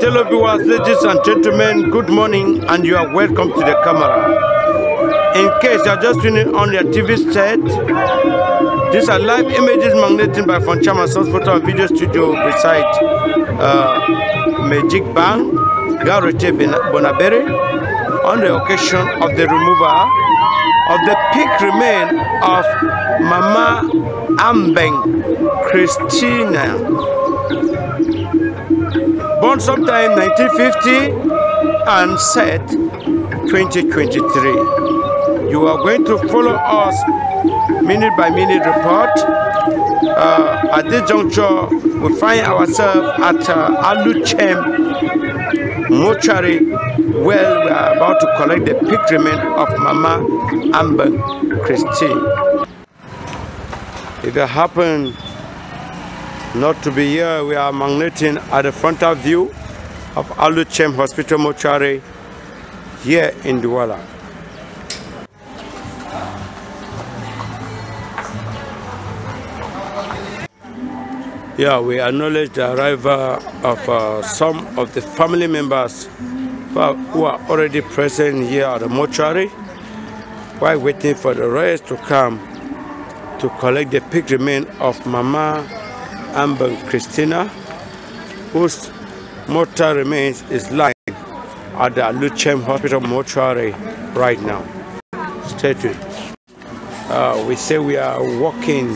Yeah, viewers, ladies and gentlemen, good morning and you are welcome to the camera. In case you are just tuning on your TV set, these are live images magneted by Fonchama Source Photo and Video Studio beside uh, Magic Bang, Garote Bonaberi, on the occasion of the removal of the peak remain of Mama Ambeng Christina. Born sometime 1950 and set 2023. You are going to follow us minute by minute report. Uh, at this juncture, we find ourselves at uh, Aluchem mortuary where we are about to collect the peak remain of Mama Ambeng Christine. If it happened not to be here, we are magneting at the frontal view of Aluchem Hospital mortuary here in Douala. Yeah, we acknowledge the arrival of uh, some of the family members who are already present here at the mortuary while waiting for the rest to come to collect the pig remain of Mama Ambeng Christina, whose mortal remains is lying at the Luchem Hospital mortuary right now. Stay tuned. Uh, we say we are walking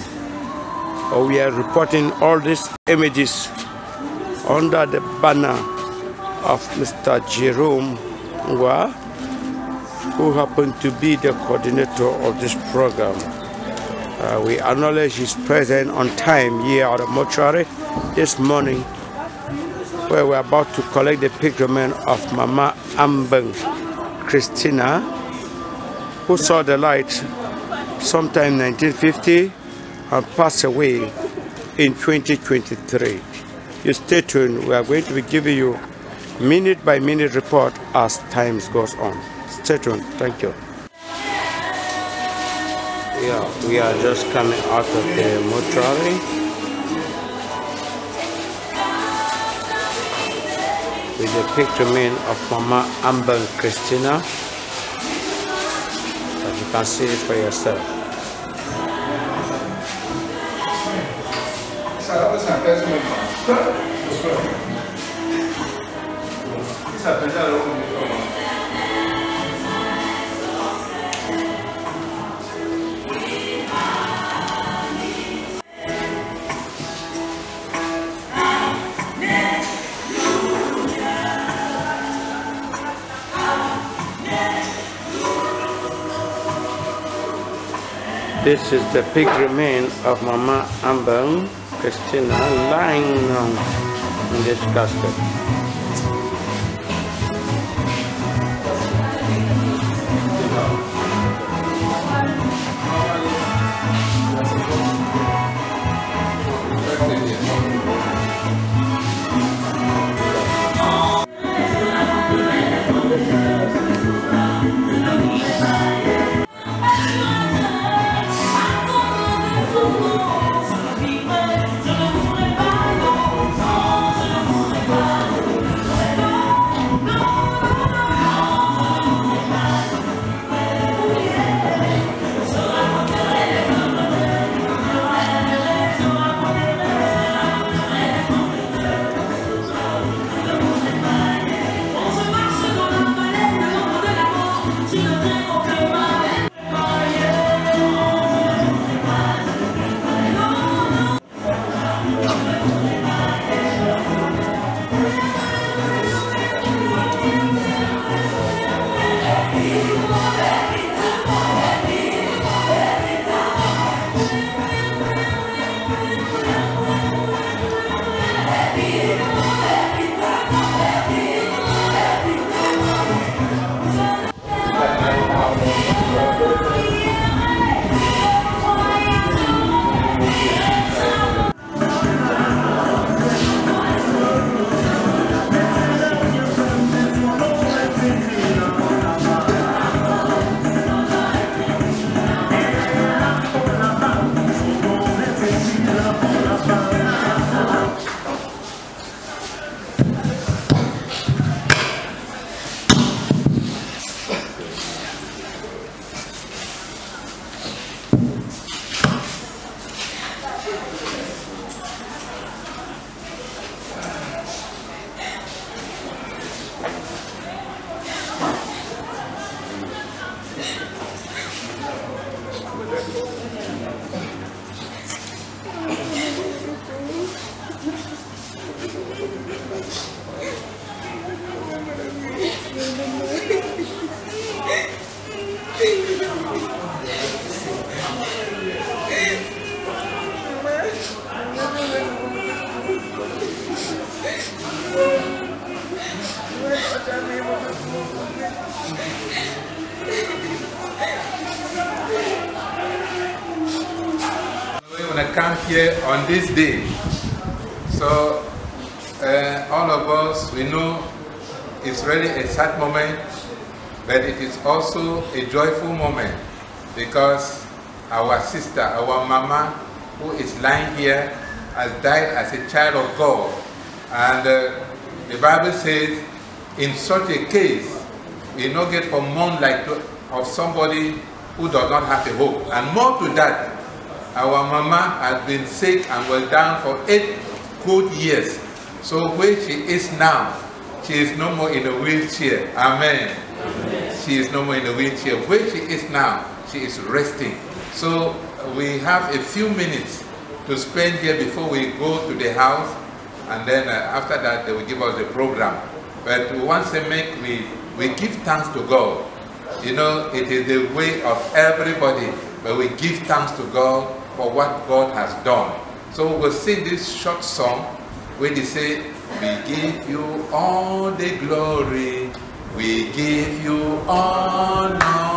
or we are reporting all these images under the banner of Mr. Jerome Ngwa, who happened to be the coordinator of this program. Uh, we acknowledge his presence on time here at the mortuary this morning, where we're about to collect the pigment of Mama Ambeng Christina, who saw the light sometime 1950 and passed away in 2023. You stay tuned. We are going to be giving you minute by minute report as time goes on. Stay tuned. Thank you. Yeah, we are just coming out of the mortuary. With the picture man of Mama Ambeng Christina. As you can see it for yourself. This is the pig remain of Mama Ambeng Christina lying down in this casket. A joyful moment because our sister, our mama, who is lying here, has died as a child of God. And uh, the Bible says, in such a case, we not get for mourn like to, of somebody who does not have a hope. And more to that, our mama has been sick and was down for eight good years. So where she is now, she is no more in a wheelchair. Amen. She is no more in a wheelchair. Where she is now, she is resting. So we have a few minutes to spend here before we go to the house. And then uh, after that, they will give us the program. But once a make, we, we give thanks to God. You know, it is the way of everybody, but we give thanks to God for what God has done. So we'll sing this short song where they say, We give you all the glory, we give you honor,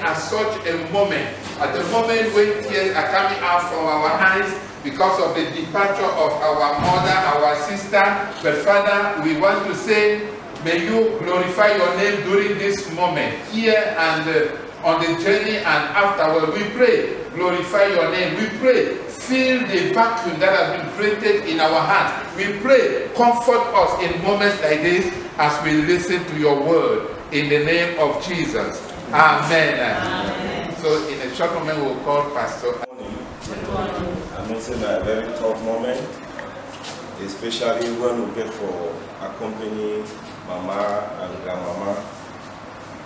at such a moment, at the moment when tears are coming out from our eyes because of the departure of our mother, our sister. But Father, we want to say, may you glorify your name during this moment, here and uh, on the journey and afterward. We pray, glorify your name. We pray, fill the vacuum that has been created in our hearts. We pray, comfort us in moments like this as we listen to your word in the name of Jesus. Amen. So in a short moment we'll call Pastor. announcing a very tough moment, especially when we get for accompanying Mama and Grandmama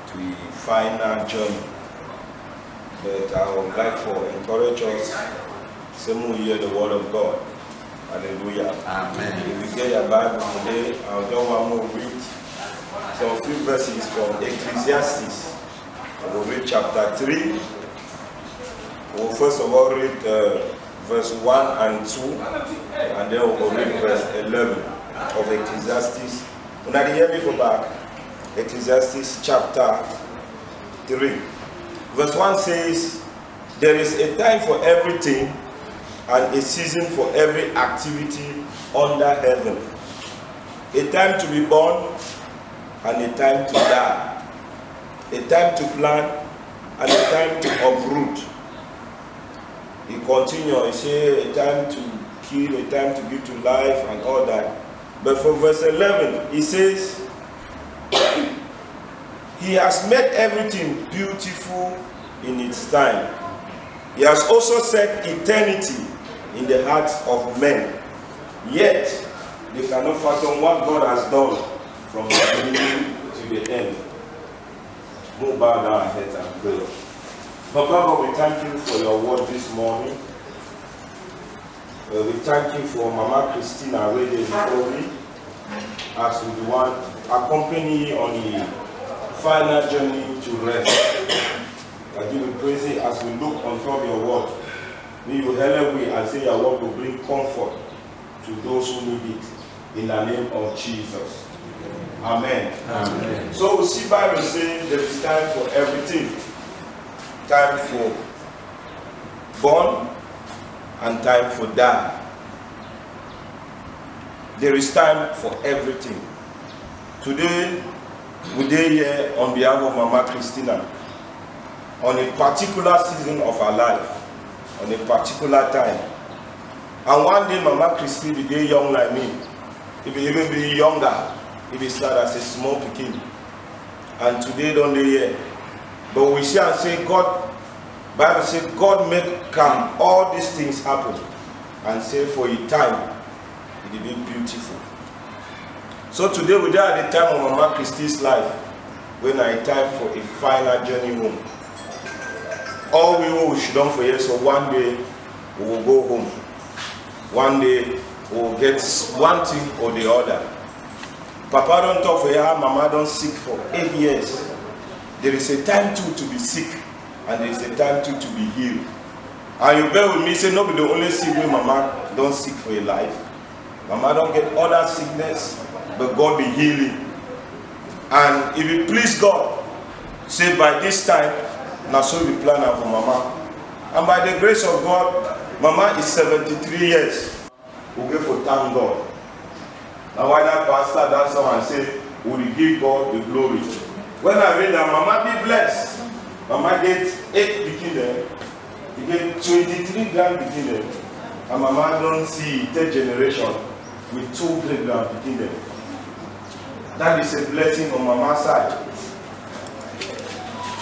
to the final journey. But I would like to encourage us, same we hear the word of God. Hallelujah. Amen. If you get your Bible today, I don't want to read some few verses from Ecclesiastes. We'll read chapter 3. We'll first of all read uh, verse 1 and 2, and then we'll read verse 11 of Ecclesiastes. When I hear me back, Ecclesiastes chapter 3. Verse 1 says, There is a time for everything and a season for every activity under heaven. A time to be born and a time to die. A time to plant and a time to uproot. He continues, he say a time to kill, a time to give to life and all that. But for verse 11, he says, He has made everything beautiful in its time. He has also set eternity in the hearts of men. Yet, they cannot fathom what God has done from the beginning to the end. Move bow down our heads and pray. Papa God, we thank you for your word this morning. Uh, we thank you for Mama Christina Radio Recovery as we want accompany on the final journey to rest. I give you praise as we look on top your word. May you help me and say your word will bring comfort to those who need it. In the name of Jesus. Amen. Amen. So we see Bible saying there is time for everything. Time for born and time for die. There is time for everything. Today, we are here on behalf of Mama Christina on a particular season of her life, on a particular time. And one day, Mama Christina be there young like me. If even be younger, if he start as a small pekin. And today, don't they here. But we see and say, God, Bible say, God make come all these things happen. And say, for a time, it will be beautiful. So today, we are at the time of Mama Christie's life, when I time for a final journey home. All we will should done for years, so one day we will go home. One day we will get one thing or the other. Papa don't talk for you, Mama don't sick for eight years. There is a time too to be sick, and there is a time too to be healed. And you bear with me, say no be the only sick way Mama don't sick for your life. Mama don't get other sickness, but God be healing. And if you please God, say by this time, now so we plan for Mama. And by the grace of God, Mama is 73 years. We go for thank God. Now why that pastor that song and say, will give God the glory. When I read that, Mama be blessed. Mama get 8 begin there. You get 23 grand begin there. And Mama don't see third generation with two great grand begin. That is a blessing on Mama's side.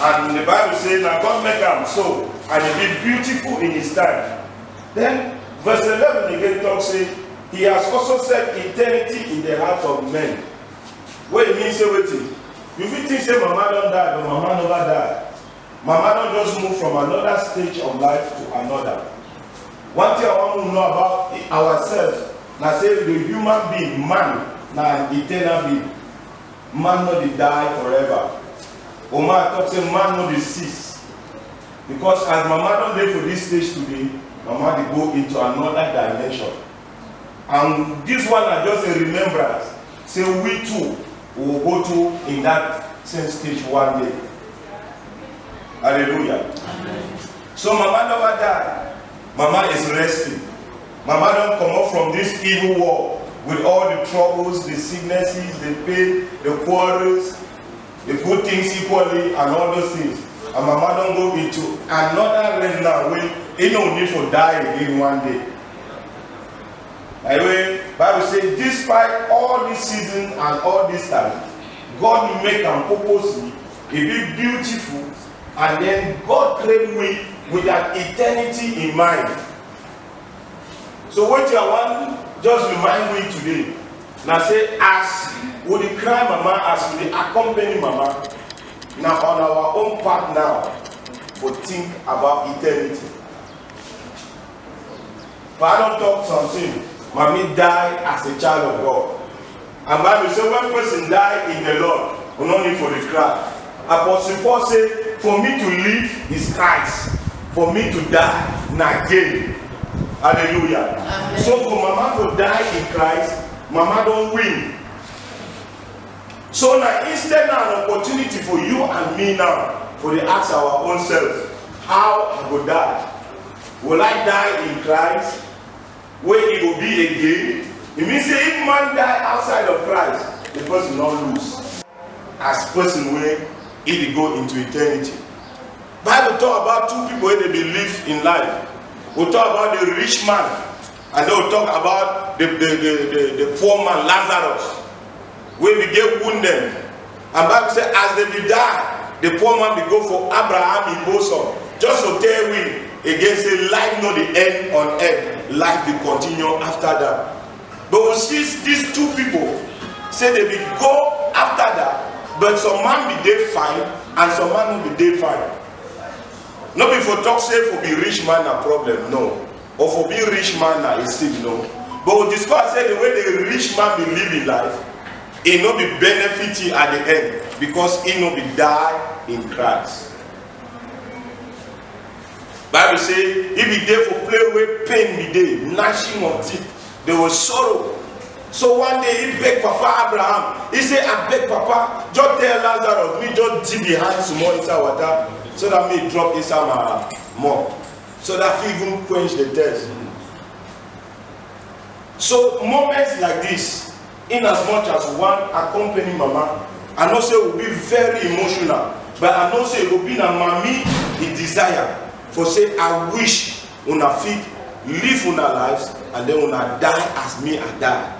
And the Bible says, now God make him so, and he be beautiful in his time. Then, verse 11 again talks, say, he has also set eternity in the hearts of men. What it means, say, waiting. You fit think say mama don't die, but mama never die. Mama don't just move from another stage of life to another. One thing I want to know about ourselves, now say the human being, man, an eternal being. Man not dey die forever. Omar talk say man no dey cease. Because as mama don dey for this stage today, mama dey go into another dimension. And this one are just a remembrance. Say we too will go to in that same stage one day. Hallelujah. Amen. So mama never die. Mama is resting. Mama don't come up from this evil world with all the troubles, the sicknesses, the pain, the quarrels, the good things equally, and all those things. And mama don't go into another realm now where he no need for die again one day. Anyway, Bible says, despite all this season and all this time, God make am purposely, e be beautiful, and then God create we with an eternity in mind. So what I want just remind me today, now say as we dey cry mama, as we dey accompany mama, na on our own part now for think about eternity. But I don talk something. Mommy died as a child of God. And Bible say when person die in the Lord, we no need for the cry. Apostle Paul said, for me to live is Christ. For me to die, na gain. Hallelujah. Amen. So for mama to die in Christ, mama don win. So now instead now an opportunity for you and me now for the ask our own self, how I go die? Will I die in Christ? Where it will be again? It means say if man die outside of Christ, the person not lose. As person where he go into eternity. Bible talk about two people where they believe in life. We talk about the rich man, and then we'll talk about the, the, the, the, the poor man, Lazarus, where we get wounded. And Bible say as they be die, the poor man be go for Abraham in bosom. Just to tell we again say life not the end on earth, life will continue after that. But we see these two people say they will go after that, but some man be there fine and some man will be there fine. No be for talk say for be rich man a problem, no. Or for be rich man a sin, no. But we discuss say the way the rich man be living life, e no be benefiting at the end because e no be die in Christ. Bible say if be there for play wey pain be dey, gnashing of teeth, there was sorrow. So one day he beg Papa Abraham, he say I beg Papa, just tell Lazarus, me just dip the hand small inside water so that me drop inside my mouth. So that he even quench the thirst. So moments like this, in as much as one accompany mama, I know say will be very emotional, but I know say it will be na mommy he desire for say I wish una fit live una lives and then una die as me I die.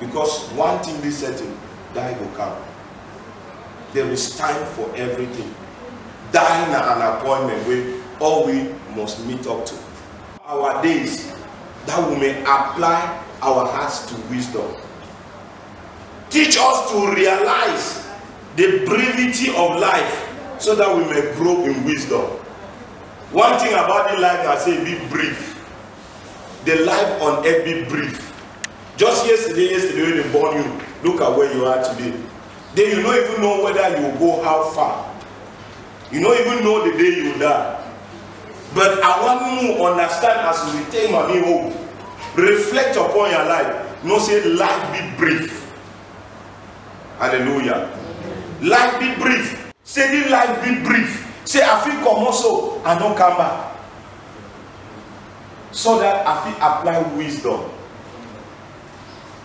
Because one thing be certain, die go come. There is time for everything. Die na an appointment wey all we must meet up to. Our days that we may apply our hearts to wisdom. Teach us to realize the brevity of life so that we may grow in wisdom. One thing about the life I say be brief. The life on earth be brief. Just yesterday, yesterday when they born you, look at where you are today. Then you don't even know whether you will go how far. You don't even know the day you die. But I want you to understand as we take mommy home, reflect upon your life. No say life be brief. Hallelujah. Life be brief. Say the life be brief. Say I feel come also and don't come back. So that I feel apply wisdom.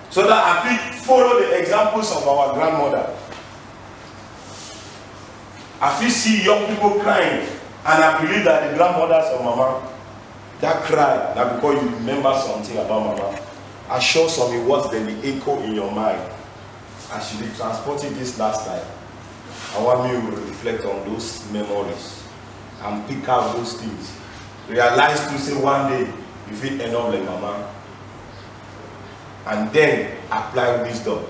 So that I feel follow the examples of our grandmother. I feel see young people crying and I believe that the grandmothers of mama that cry na because you remember something about mama. I sure some was then the echo in your mind as you be transporting this last time. I want me to reflect on those memories and pick out those things. Realize to say one day you fit end up like mama and then apply wisdom.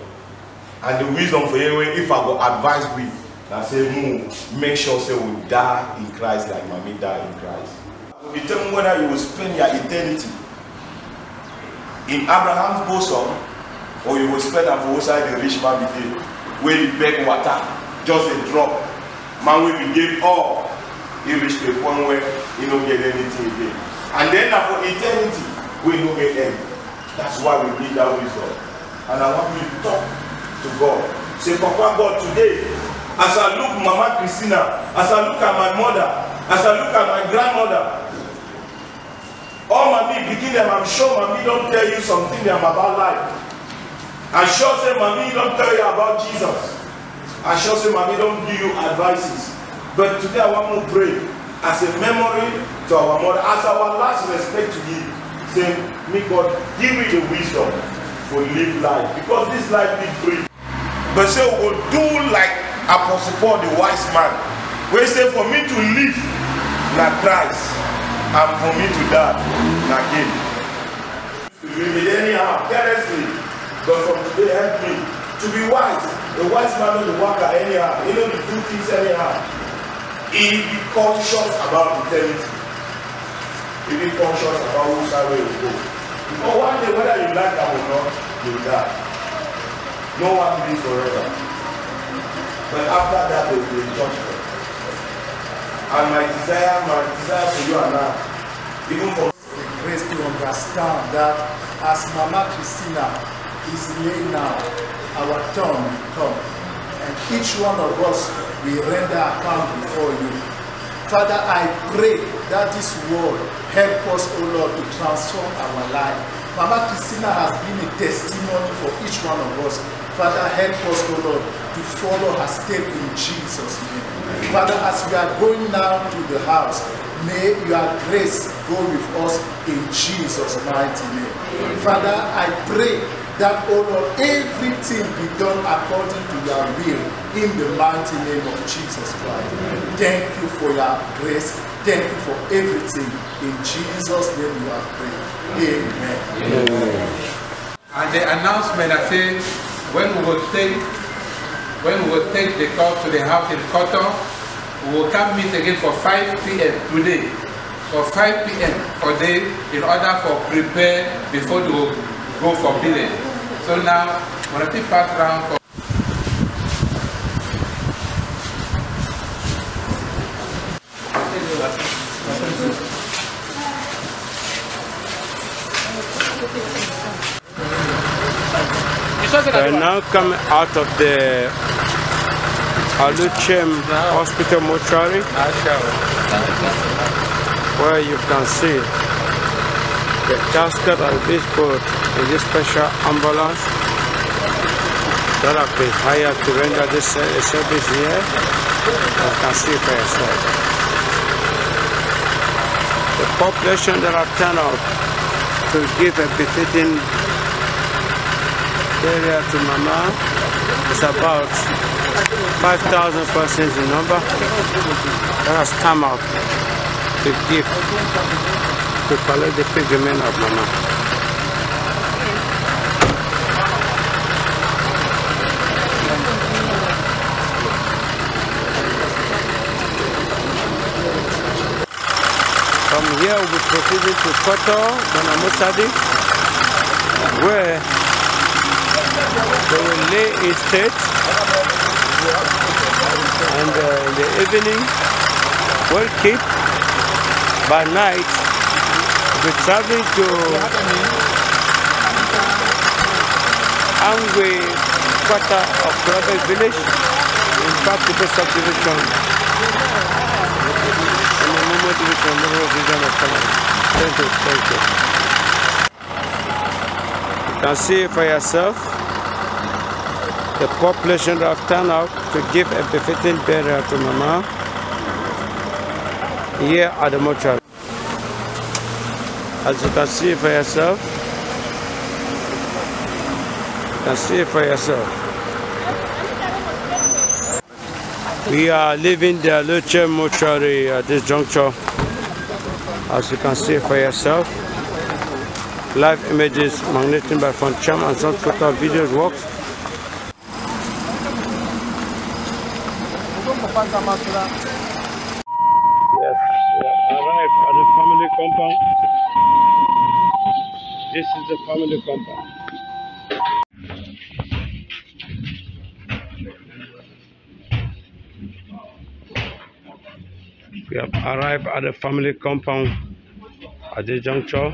And the wisdom for you if I go advise with, na say move make sure say we die in Christ like mommy die in Christ. will determine whether you will spend your eternity in Abraham's bosom or you will spend am outside the rich man dey wey beg water just a drop. Man wey bin get all he reach a point where he no get anything again. And then na for eternity wey no get end. That's why we need that wisdom. And i want you to talk to god. Say papa god today as i look mama christina as i look at my mother as i look at my grandmother all mami pikin dem i'm sure mami don tell you something dem about life. I sure say mami don tell you about jesus i sure say mami don give you advices. But today i wan mo pray as a memory to our mother as our last respect to you say may god give me the wisdom to live life. Because this life be brief but say we go do like apostle paul the wise man wey say for me to live na christ and for me to die na gain. To live it anyhow carelessly but from today help me to be wise the wise man no dey waka anyhow he no dey do things anyhow. He be conscious about eternity he be conscious about who side wey you go. Because one day whether you like am or not you will die. No one live forever. But after that there will be a judgment. And my desire my desire for you and I even for the grace to understand that as Mama Christina is laying now, our will come. And each one of us will render account before you. Father, I pray that this word help us, O Lord, to transform our life. Mama Christina has been a testimony for each one of us. Father, help us, O Lord, to follow her step in Jesus' name. Father, as we are going now to the house, may your grace go with us in Jesus' mighty name. Father, I pray that, oh Lord, everything be done according to your will in the mighty name of Jesus Christ. Thank you for your grace. Thank you for everything. In Jesus' name we have prayed. Amen. And the announcement I say when we will take when we will take the call to the house in Cotton, we will come meet again for 5 p.m. today. For 5 p.m. today in order for prepare before will go for village. So now when I take pass around for They are now coming out of the Aluchem Hospital mortuary ah, where you can see the casket and boat in this special ambulance that have been hired to render this uh, ser- service here. You can see for yourself. The population that have turned out to give a befitting burial to Mama is about 5,000 persons in number that has come out to give te parler de ce que je mène à maman. Comme hier, vous proposez ce photo dans la Mossadi. Ouais. They will lay a state and uh, in the evening will keep by night we'll to Angwe quarter of Kulabei village in Batibo subdivision in the Momo division, Momo division of Kano. Thank you, thank you. You can see for yourself the population have turned out to give a befitting burial to Mama here at the mortuary. As you can see for yourself, you can see for yourself. We are leaving the Luce mortuary at this juncture. As you can see for yourself, live images magnetic by Foncham and some total videos works. Yes, at the family compound at this juncture.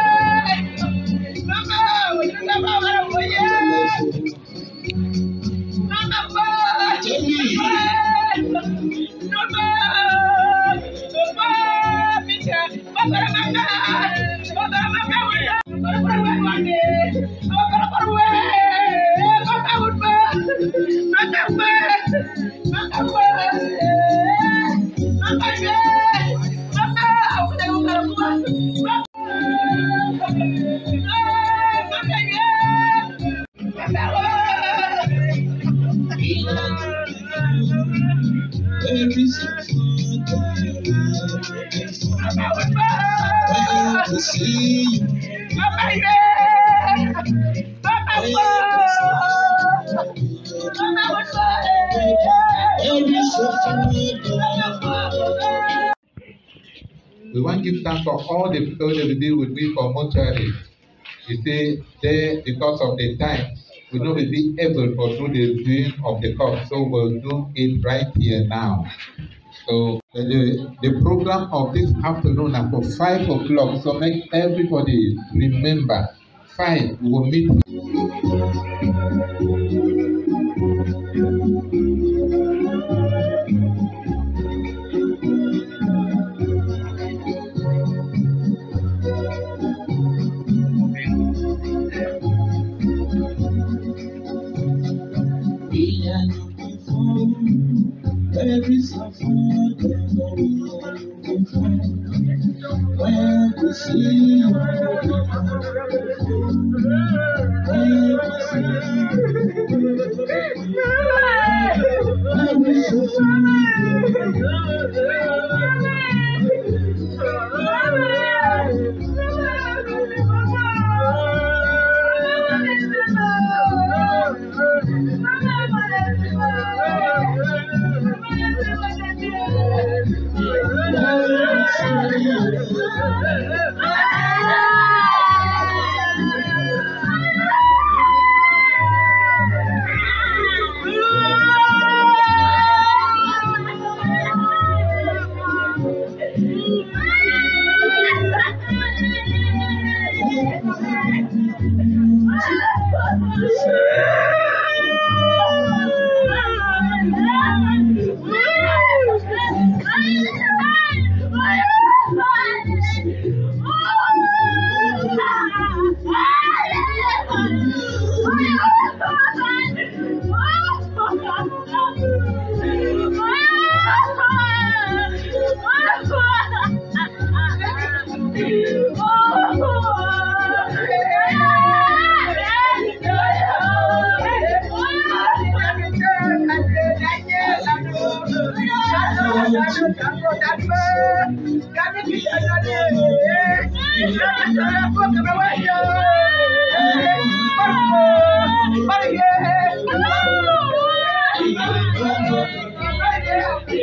the time, we know we be able for do the doing of the course, so we'll do it right here now. So the, the program of this afternoon are five o'clock. So make everybody remember five. We will meet every suffer. We are looking for where we see. Where we see you.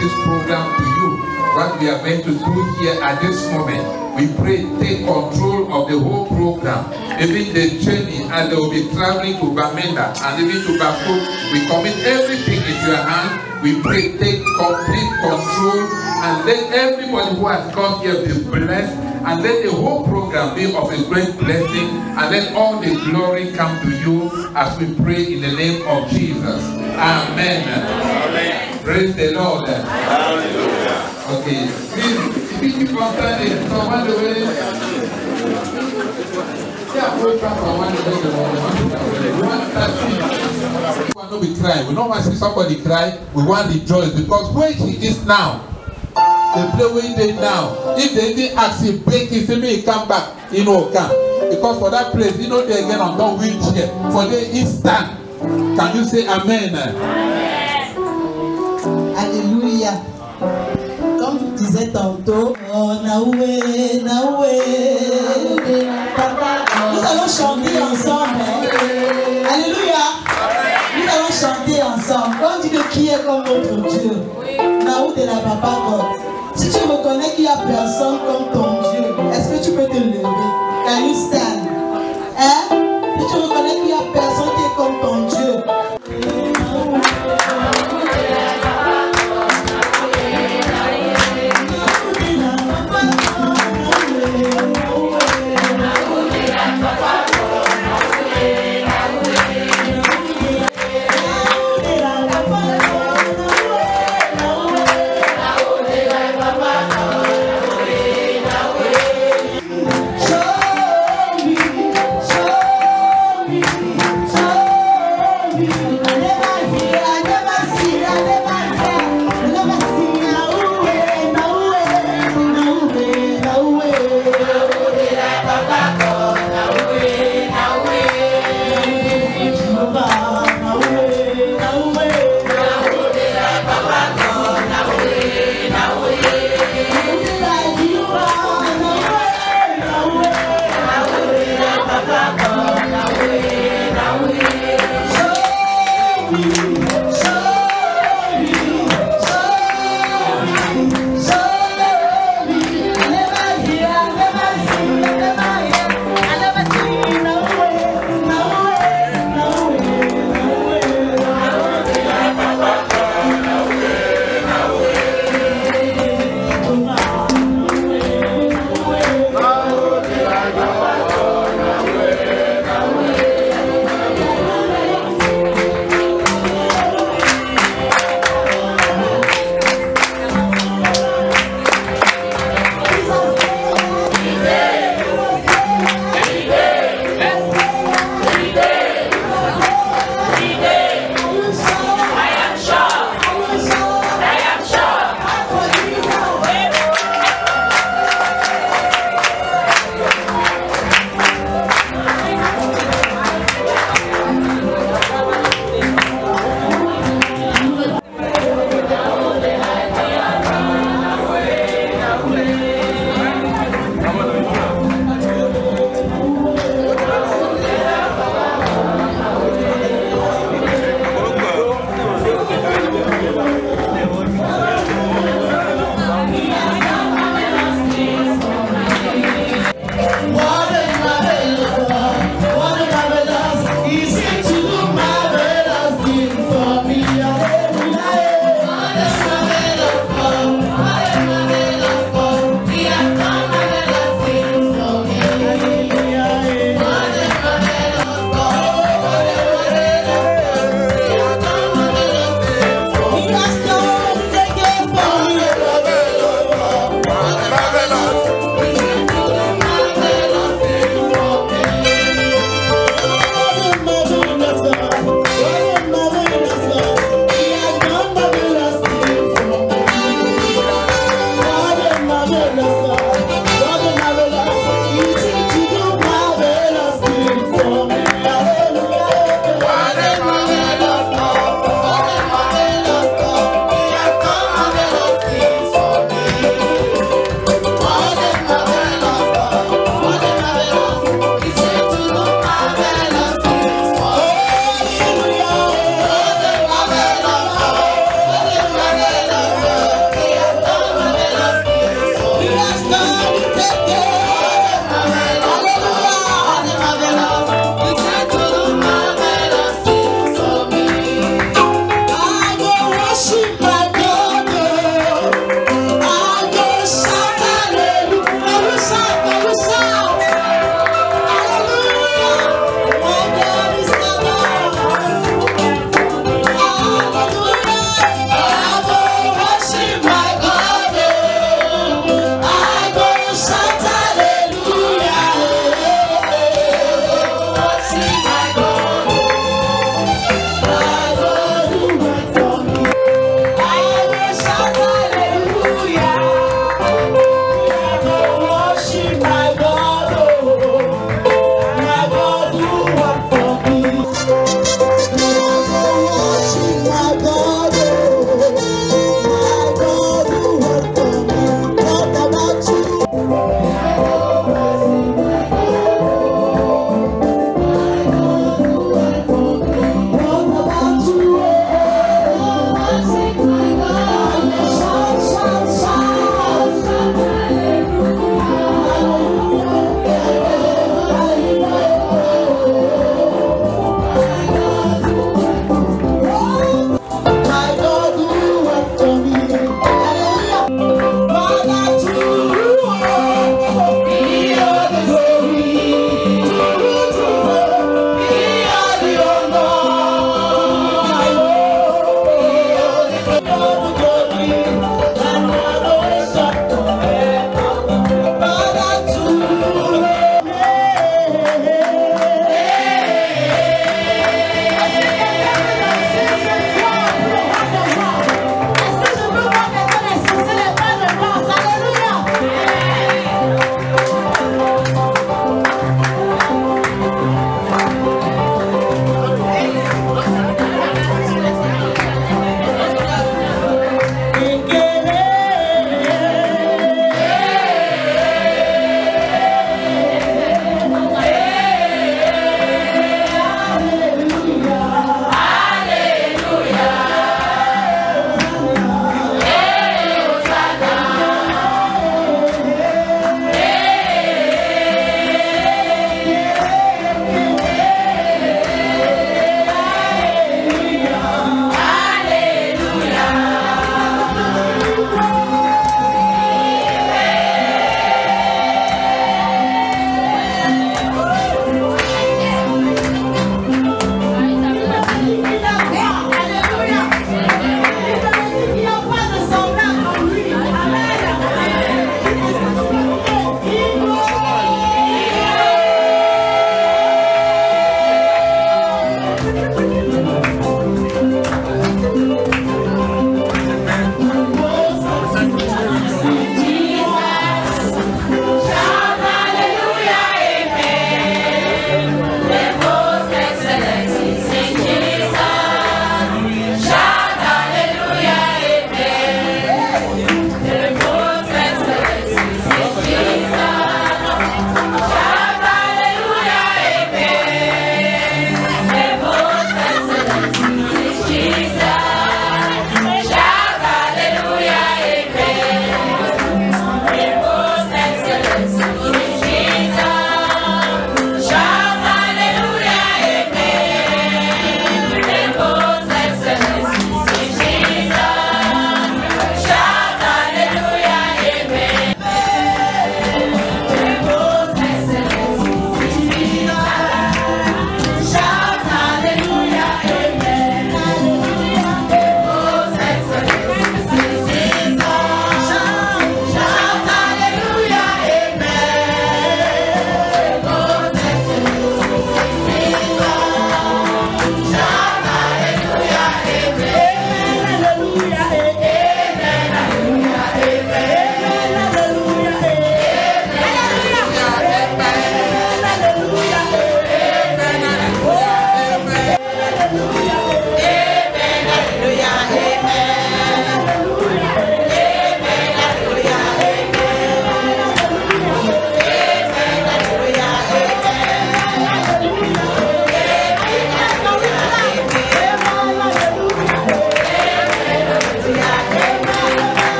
this program to you. What we are meant to do here at this moment, we pray take control of the whole program, even the journey, and they will be traveling to Bamenda and even to Bafu. We commit everything into your hand. We pray take complete control and let everybody who has come here be blessed and let the whole program be of a great blessing and let all the glory come to you as we pray in the name of Jesus. Amen. Amen. Praise the Lord. Hallelujah. Okay, please, if you keep on standing, so one the way. Yeah, we'll try for one the way. We want that thing. We want to be crying. We don't want to see somebody cry. We want the joy because where he is now, the play where he dey now if they even ask him break him say make he come back he no come because for that place he no dey again on top wheelchair for there he stand can you say amen. Alléluia. Comme je disais tantôt, oh, Naoué, Naoué. Nous allons chanter ensemble. hein. Alléluia. Nous allons chanter ensemble. On dit que qui est comme notre Dieu? Naou de la Papa God. Si tu reconnais qu'il n'y a personne comme ton Dieu, est-ce que tu peux te lever? Can you stand? Hein? Si tu reconnais qu'il n'y a personne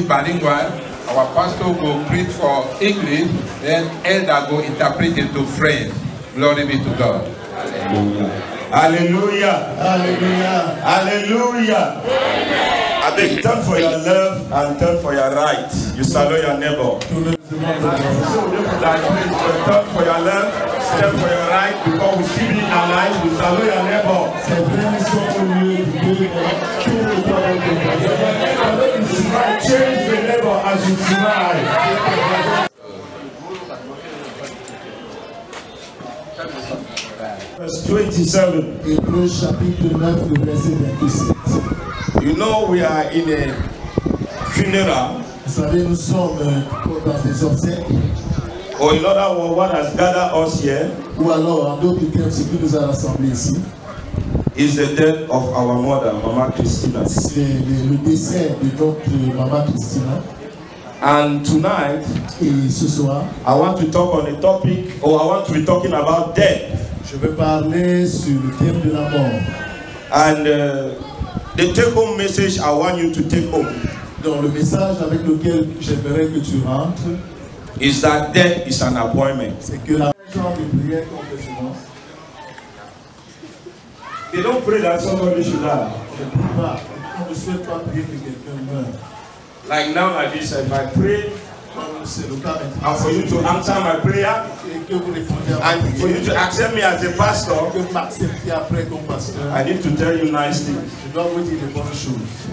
be bilingual, our pastor will preach for English, then elder will interpret it to French. Glory be to God. Hallelujah. Hallelujah. Hallelujah. I beg, turn for your left and turn for your right. You salute your neighbor. Like this, turn for your left, step for your right. Because we still be alive, you salute your neighbor. Verse 27. Hébreux chapitre 9, le verset 27. You know we are in a funeral. Vous savez, nous sommes euh, dans des obsèques, Or in other words, what has gathered us here ou alors en d'autres termes, ce qui nous a rassemblés ici, is the death of our mother, Mama Christina. c'est le, le décès de notre maman Christina. And tonight, Et ce soir, I want to talk on a topic, or I want to be talking about death. je vais parler sur le thème de la mort. And uh, the take home message I want you to take home Donc le message avec lequel j'aimerais que tu rentres, is that death is an appointment. c'est que la genre de prière souvent, They don't pray that somebody should die. ne prie pas, on ne souhaite pas prier que quelqu'un meure. Like now, like this, if I pray, and for you to answer my prayer, and for you to accept me as a pastor, I need to tell you nicely.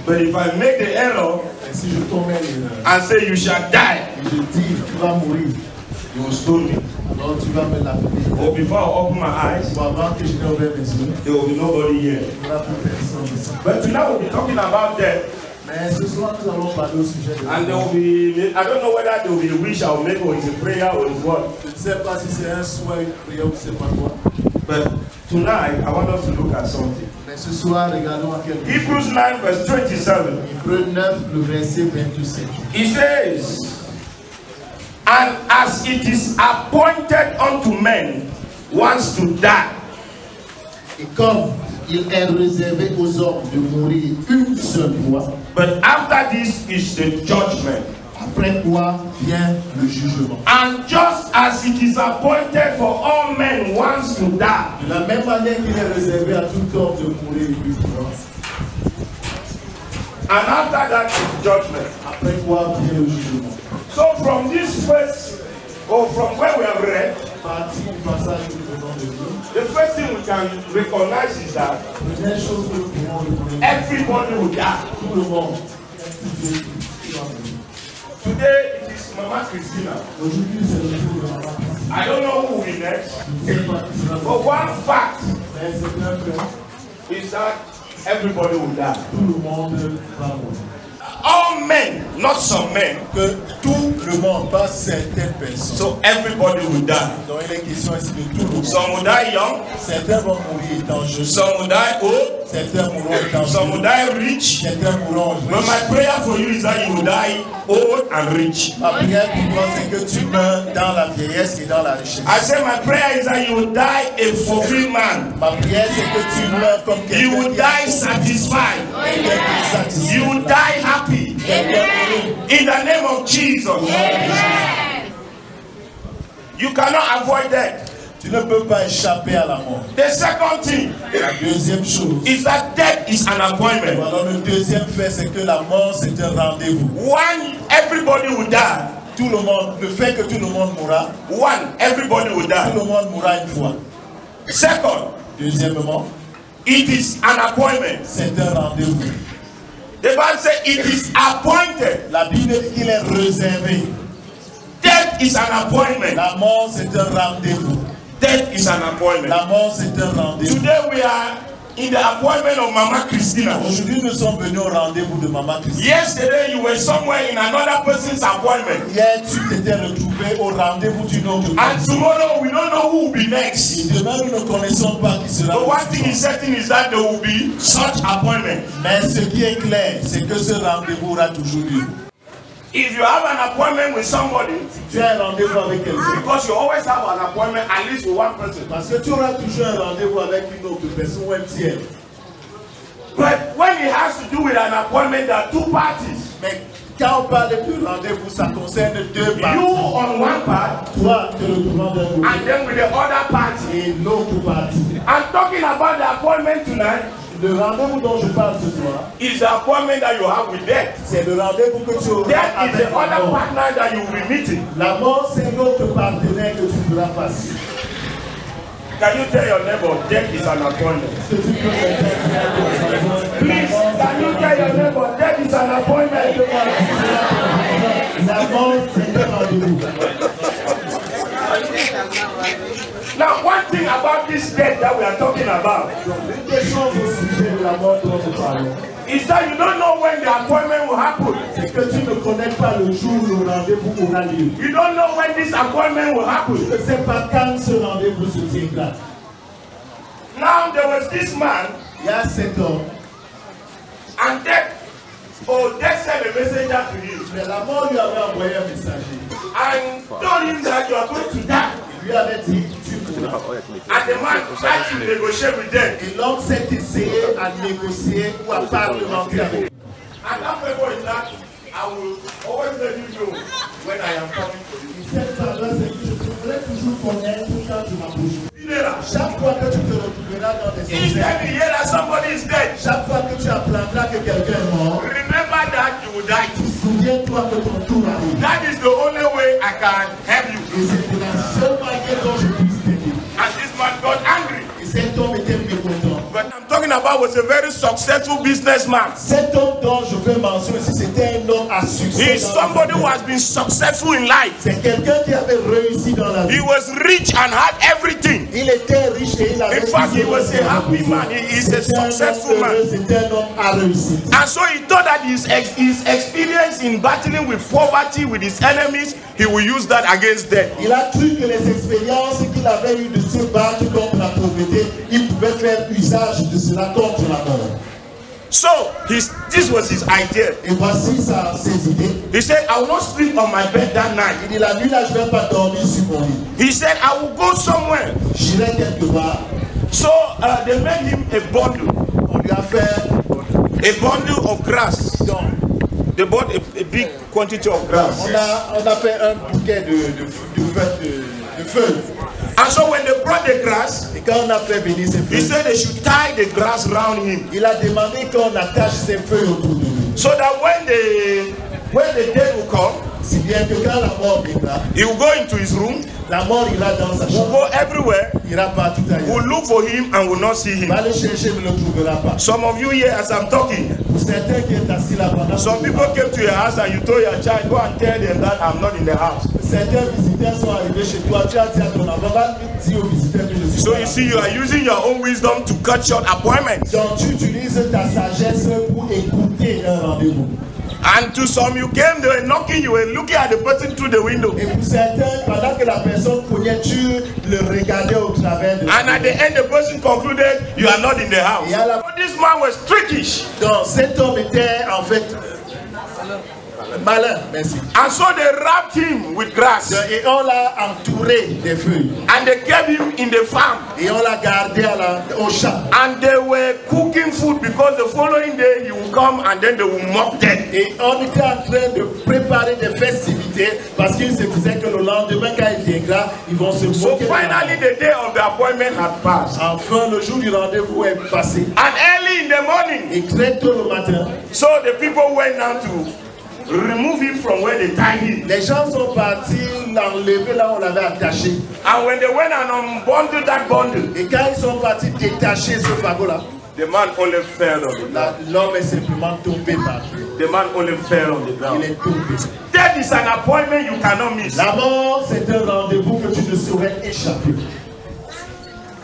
But if I make the error and say you shall die, you will stone me. Or before I open my eyes, there will be nobody here. But tonight we'll be talking about death. Mais ce soir, nous allons parler au sujet de la And there will be, I don't know whether there will be a wish I will make or it's a prayer or it's what. Je ne sais pas si c'est un souhait, une prière ou c'est pas quoi. But tonight I want us to look at something. Mais ce soir, regardons à quelque chose. Hebrews 9 verse 27. Hébreu 9, le verset 27. He says, And as it is appointed unto men once to die, Et comme il est réservé aux hommes de mourir une seule fois, but after this is the judgment. après quoi vient le jugement. And just as it is appointed for all men once to die, De la même manière qu'il est réservé à tout homme de mourir une fois, and after that is judgment. après quoi vient le jugement. So from this first, Oh, from where we have read, the first thing we can recognize is that everybody will die. Today it is Mama Christina. I don't know who will be next, but one fact is that everybody will die. All men, not some men. Que tout le monde, pas certaines personnes. So everybody will die. Donc il est question ici de tout le monde. Some will die young, Certains vont mourir étant jeunes, some will die old, certains mourront étant some will die rich. certains mourront But my riches. prayer for you is that you will die old and rich. Ma prière pour toi, c'est que tu meurs dans la vieillesse et dans la richesse. I say my prayer is that you will die a fulfilled man. Ma prière, c'est que tu meurs comme You quelqu'un will qui a die satisfied. Jesus. You cannot avoid that. Tu ne peux pas échapper à la mort. The second thing La deuxième chose, is that death is an appointment. alors le deuxième fait, c'est que la mort, c'est un rendez-vous. One, everybody will die. Tout le monde, le fait que tout le monde mourra, One, everybody will tout die. le monde mourra une fois. Second, Deuxièmement, it is an appointment. c'est un rendez-vous. The Bible says it is appointed. La Bible dit qu'il est réservé. Death is an appointment. La mort, c'est un rendez-vous. Death is an appointment. La mort, c'est un rendez-vous. Today we are in the appointment of Mama Christina. Aujourd'hui, nous sommes venus au rendez-vous de Maman Christine. Yesterday, you were somewhere in another person's appointment. Hier, tu t'étais retrouvé au rendez-vous d'une autre And personne. tomorrow, we don't know who will be next. Et demain, nous ne connaissons pas qui sera. But one thing is certain is that there will be such appointment. Mais ce qui est clair, c'est que ce rendez-vous aura toujours lieu. If you have an appointment with somebody, Tu as un rendez-vous avec quelqu'un. because you always have an appointment at least with one person. Parce que tu auras toujours un rendez-vous avec une autre personne ou un tiers. But when it has to do with an appointment, there are two parties. Mais quand on parle de rendez-vous, ça concerne deux You parties. on one part, Toi, le courant d'un côté and then with the other party. et l'autre partie. I'm talking about the appointment tonight. Le rendez-vous dont je parle ce soir, Is the appointment that you have with death. c'est le rendez-vous que tu auras Death is avec the la other mort. partner that you will be meeting. La mort, c'est l'autre partenaire que tu feras face. Can you tell your neighbor death is an appointment? Please, can you tell your neighbor death is an appointment? La mort, c'est un rendez-vous. Now, one thing about this death that we are talking about is that you don't know when the appointment will happen. You don't know when this appointment will happen. Now, there was this man. Yes, and death, oh death, sent a messenger to you. And told him that you are going to die. And the man tried to negotiate with them. The Lord said to say and negotiate who are part of the And that favor is that I will always let you know when I am coming for you. He said to Allah, let me look for the to my bush. Chaque fois que tu te retrouveras dans des Each every year that somebody is dead. Chaque fois que tu apprendras que quelqu'un est mort. Remember that you will die. That is the only way I can help you. Et about was a very successful businessman. Cet homme dont je veux mentionner c'était un homme à He is somebody who has been successful in life. C'est quelqu'un qui avait réussi dans la vie. He was rich and had everything. Il était riche et il avait In fact, he was a happy man. He is a C'était un homme successful man. C'était un homme à. And so he thought that his, ex- his experience in battling with poverty, with his enemies, he will use that against them. Il a cru que les expériences qu'il avait eues de se battre contre la pauvreté, il pouvait faire usage de cela contre la mort. So his, this was his idea. Et voici sa, ses idées. He said, I will not sleep on my bed that night. Il dit la nuit là, je vais pas dormir sur mon lit. He said, I will go somewhere. J'irai quelque part. So uh, they made him a bundle, On lui a fait a bundle of grass. donc, They bought a, a big quantity of grass. on a, on a fait un bouquet de, de, de, feuilles- de, de feuilles. And so when they brought the grass, Et quand on a fait venir ces he said they should tie the grass around him. il a demandé qu'on attache ces feuilles autour de lui. So that when the when the dead will come, Si bien que quand la mort viendra, he will go into his room, la mort ira dans sa will chambre, go everywhere, ira partout will ailleurs. look for him and will not see him. va le chercher, mais ne le trouvera pas. Some of you here, as I'm talking, certains qui est assis là pendant some people came to your house and you told your child, go and tell them that I'm not in the house. Certains visiteurs sont arrivés chez toi, tu as dit à ton enfant, va aux visiteurs que je suis So you see, you are using your own wisdom to cut short appointments. Donc tu utilises ta sagesse pour écouter un rendez-vous. And to some, you came, they were knocking, you were looking at the person through the window. Et pour certains, pendant que la personne cognait, tu le regardais au travers de And at the end, the person concluded, you are not in the house. Et à la- But this man was trickish. Donc cet homme était en fait malin, merci. And so they wrapped him with grass. Et on l'a entouré des feuilles. And they kept him in the farm. Et on l'a gardé à la, au champ. And they were cooking food because the following day he will come and then they will mock them. Et on était en train de préparer des festivités parce qu'il se disait que le lendemain, quand il viendra, ils vont se So moquer. de la finally, the day of the appointment had passed. Enfin, le jour du rendez-vous est passé. And early in the morning, Et très tôt le matin, so the people went down to remove him from where they tied him. les gens sont partis l'enlever là où on l'avait attaché. And when they went and unbundled that bundle, Et quand ils sont partis détacher ce fagot-là, the man only fell on the ground. l'homme est simplement tombé par terre. The man only fell on the Il ground. est tombé. Death is an appointment you cannot miss. La mort, c'est un rendez-vous que tu ne saurais échapper.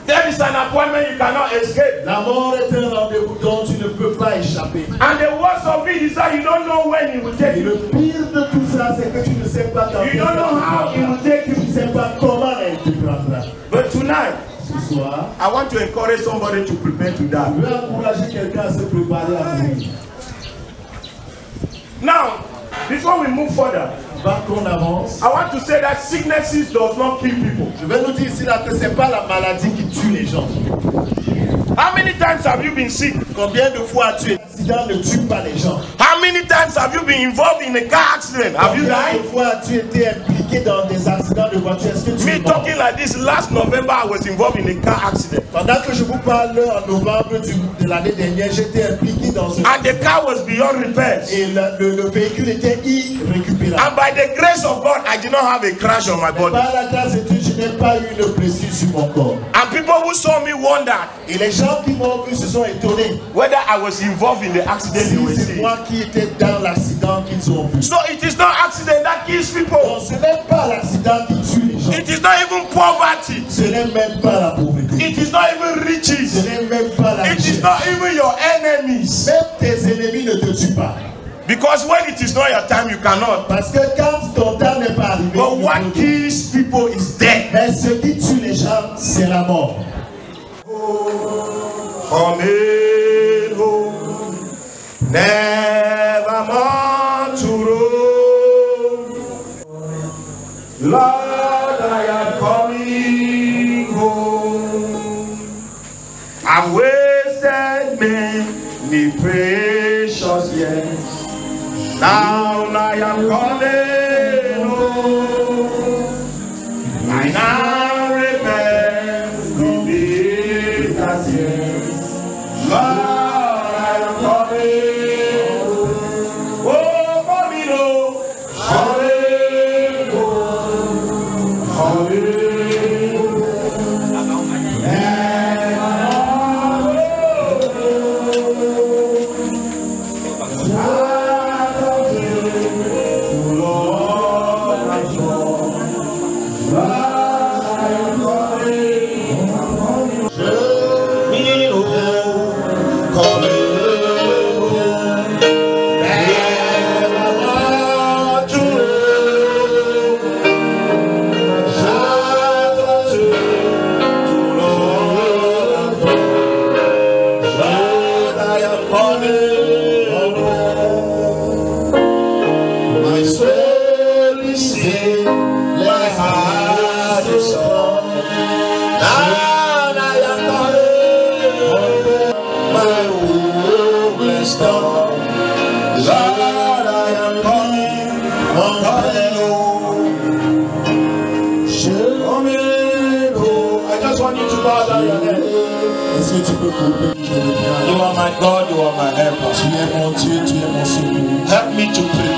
There is an appointment you cannot escape. La mort est un rendez-vous dont tu ne peux pas échapper. And the worst of it is that you don't know when it will take Et you. le pire de tout ça, c'est que tu ne sais pas quand You don't know how it will take Tu you. ne sais pas comment elle te prendra. But tonight, Ce soir, I want to encourage somebody to prepare to je die. veux encourager quelqu'un à se préparer à mourir. Now, before we move further, Avant qu'on avance, I want to say that sicknesses does not kill people. je vais nous dire ici là que c'est pas la maladie qui tue les gens. How many times have you been sick? Combien de fois as-tu l'accident ne tue pas les gens? How many times have you been involved in a car accident? Have you Combien died? de fois as-tu été impliqué dans des accidents de voiture? Est-ce que tu es Me mort? talking like this, last November I was involved in a car accident. Pendant que je vous parle en novembre du- de l'année dernière, j'étais impliqué dans ce And the car was beyond repairs. et le, le- le véhicule était irrécupérable. And by the grace of God, I did not have a crash on my body. Par la grâce de Dieu, je n'ai pas eu une blessure sur mon corps. And people who saw me wondered Et les gens Whether I was involved in the accident you will see. So it is not accident that kills people. It is not even poverty. It is not even riches. It is not even your enemies. Because when it is not your time, you cannot. Parce que quand ton temps n'est. But what kills people is death. Coming home, never to roam. Lord, I am coming home. I've wasted many precious years. Now I am coming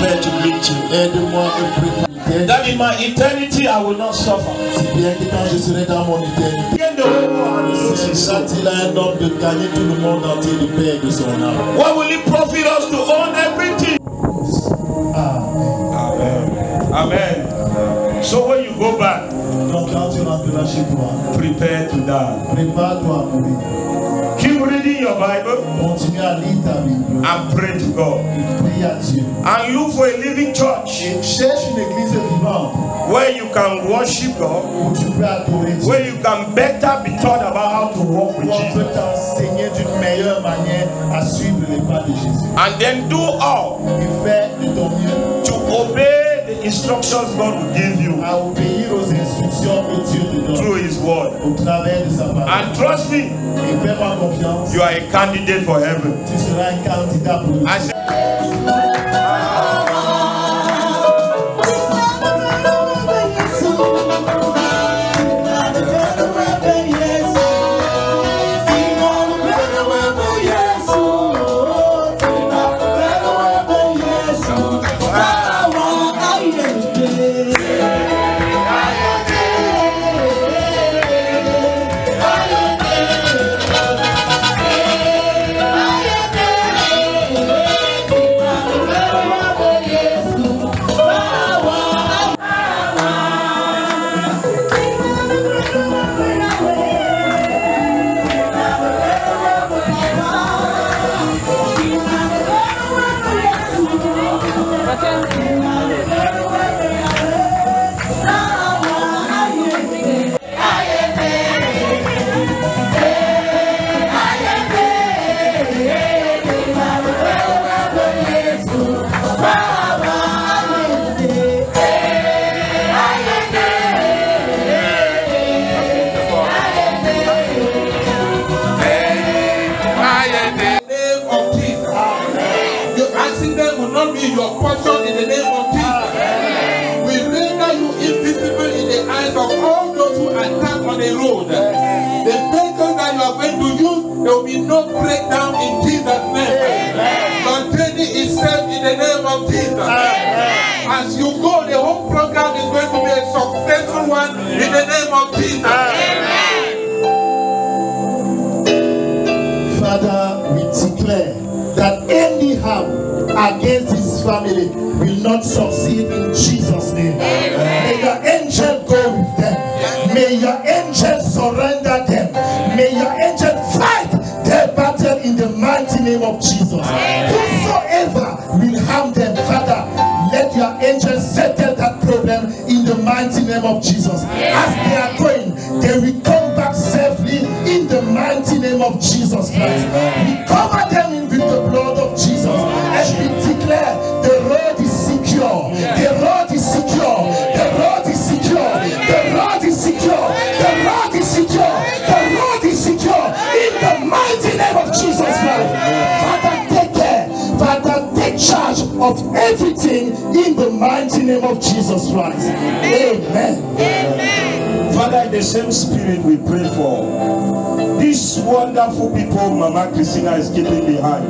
prepare to meet you. Aide-moi à préparer. That in my eternity I will not suffer. Si bien que quand je serai dans mon éternité, Again, the whole world will see c'est so. ça il a un homme de gagner tout le monde entier de paix de son âme. What will it profit us to own everything? Amen. Amen. So when you go back, Donc quand tu rentreras chez toi, prepare to die. prépare-toi à mourir. Keep reading your Bible Continue à lire ta Bible and pray to God. et prie à Dieu. And look for a living church Et cherche une église vivante where you can worship God, où tu peux adorer Dieu. where you can better be taught about how to walk with Jesus. peut t'enseigner d'une meilleure manière à suivre les pas de Jésus. And then do all instructions God will give you à obéir aux instructions que Dieu te donne through His Word. au travers de sa parole. And trust me, Et fais-moi confiance. you are a candidate for heaven. Will down in Jesus' name. Maintaining itself in the name of Jesus. As you go, the whole program is going to be a successful one in the name of Jesus. Amen. Father, we declare that any harm against his family will not succeed in Jesus' name. May mighty name of Jesus. As they are going, they will come back safely in the mighty name of Jesus Christ. Name of Jesus Christ. Amen. Father, in the same spirit we pray for these wonderful people Mama Christina is keeping behind.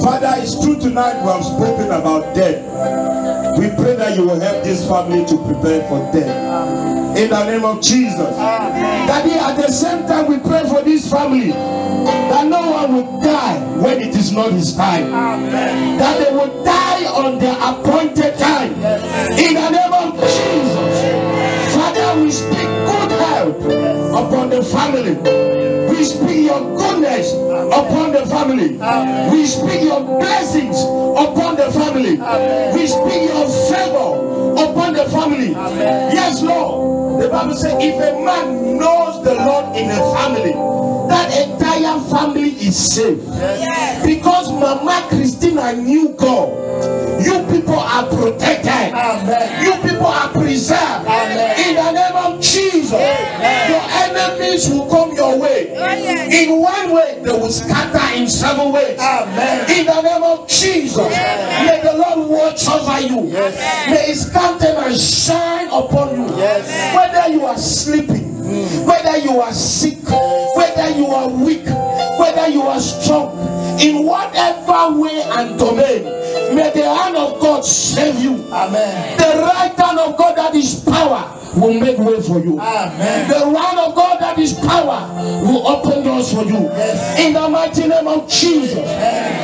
Father, it's true tonight we have spoken about death. We pray that you will help this family to prepare for death. In the name of Jesus. Daddy, at the same time we pray for this family that no one will when it is not his time. That they will die on their appointed time. In the name of Jesus. Father, we speak good health upon the family. We speak your goodness upon the family. We speak your blessings upon the family. We speak your favor upon the family. Yes, Lord. The Bible says if a man knows the Lord in a family, that entire safe. Because Mama Christina knew God. You people are protected. Amen. You people are preserved. Amen. In the name of Jesus. Your enemies will come your way. Oh, in one way, they will scatter in seven ways. Amen. In the name of Jesus. May the Lord watch over you. May his countenance shine upon you. Yes. Whether you are sleeping, mm. whether you are sick, are strong, in whatever way and domain, may the hand of God save you. Amen. The right hand of God that is power will make way for you. Amen. The hand of God that is power will open doors for you. Yes. In the mighty name of Jesus.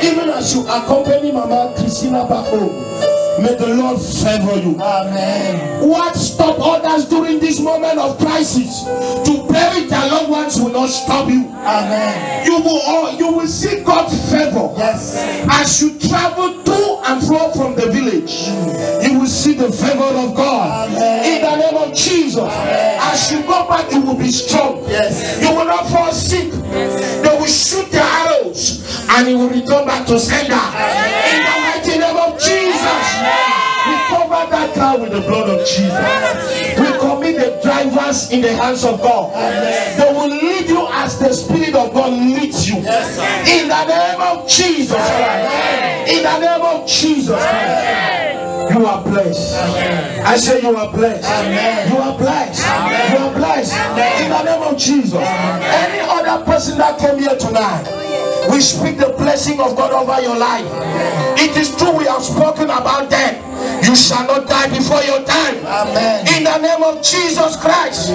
Even as you accompany Mama Christina back home, may the Lord favor you. Amen. What stop others during this moment of crisis to bury their loved ones will not stop you. Amen. You will all you will see God's favor Yes. as you travel to and fro from the village. You will see the favor of God Amen. in the name of Jesus. As you go back, you will be strong. Yes. You will not fall sick. They will shoot their arrows and you will return back to sender. In the mighty name Jesus. We cover that car with the blood of Jesus. We commit the drivers in the hands of God. They will lead you as the Spirit of God leads you. In the name of Jesus. Christ. In the name of Jesus. Christ. You are blessed. I say you are blessed. You are blessed. You are blessed. In the name of Jesus. Any other person that came here tonight, we speak the blessing of God over your life. It is true we have spoken about death. You shall not die before your time. Amen. In the name of Jesus Christ.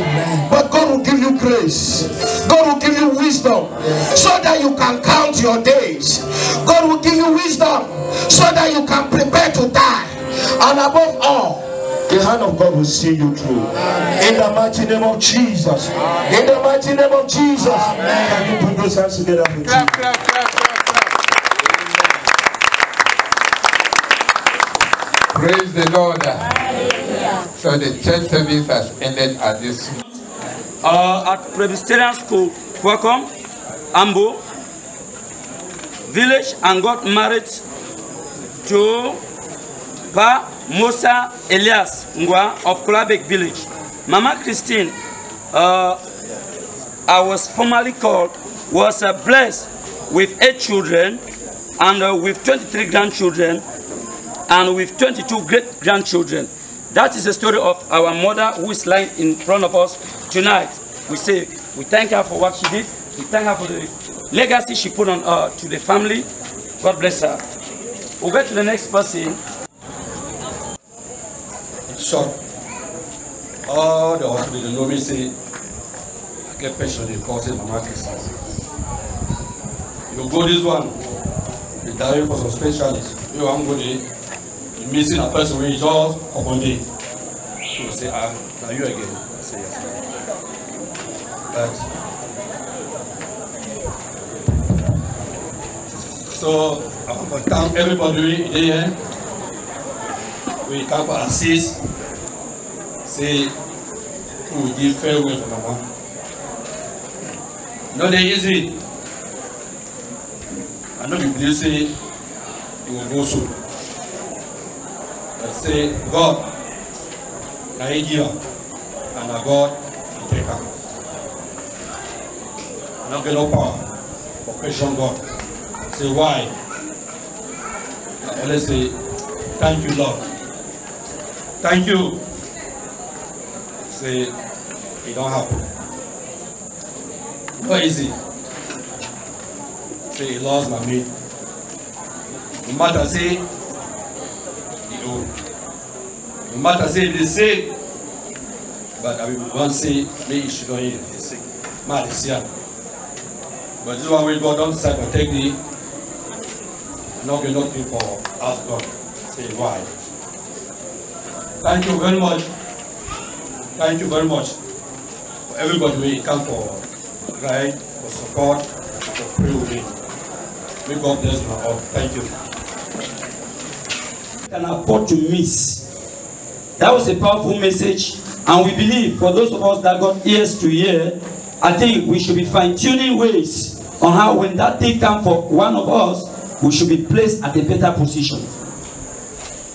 But God will give you grace. God will give you wisdom so that you can count your days. God will give you wisdom so that you can prepare to die. And above all, the hand of God will see you through. In the mighty name of Jesus. In the mighty name of Jesus. Can you put those hands together for Jesus? Clap, clap, clap, clap, clap. Praise the Lord. So the church service has ended at this. uh, at Presbyterian School, welcome, Ambo village, and got married to Pa Musa Elias Ngwa of Kulabei village. Mama Christine, uh, I was formerly called, was uh, blessed with eight children and uh, with 23 grandchildren and with 22 great grandchildren. That is the story of our mother who is lying in front of us tonight. We say, we thank her for what she did. We thank her for the legacy she put on uh, to the family. God bless her. We'll get to the next person. Short. All the hospital they know me say I get pension they call say mama Christian. You go this one, you die for some specialist. You wan go there, you missing a person you just accommodate. You say ah na you again. I say yes. But so I want to thank everybody here. We come for assist. say will give farewell for mama no dey easy i no be believe say e go go so say god na him give am and na god dey take am i no get no god. Say why? I always say thank you lord Thank you. Say it don't happen. Not easy. Say it lost my mate. No matter say you know. No matter say they say, but I will once say me it should not hear. They say, man, they see But this one will go down side protect thee. Not going to knock for ask God. Say why. Thank you very much Thank you very much for everybody wey come for ride, for support, for pray with me. May God bless all. Thank you. Can afford to miss. That was a powerful message, and we believe for those of us that got ears to hear, I think we should be fine tuning ways on how when that thing come for one of us, we should be placed at a better position.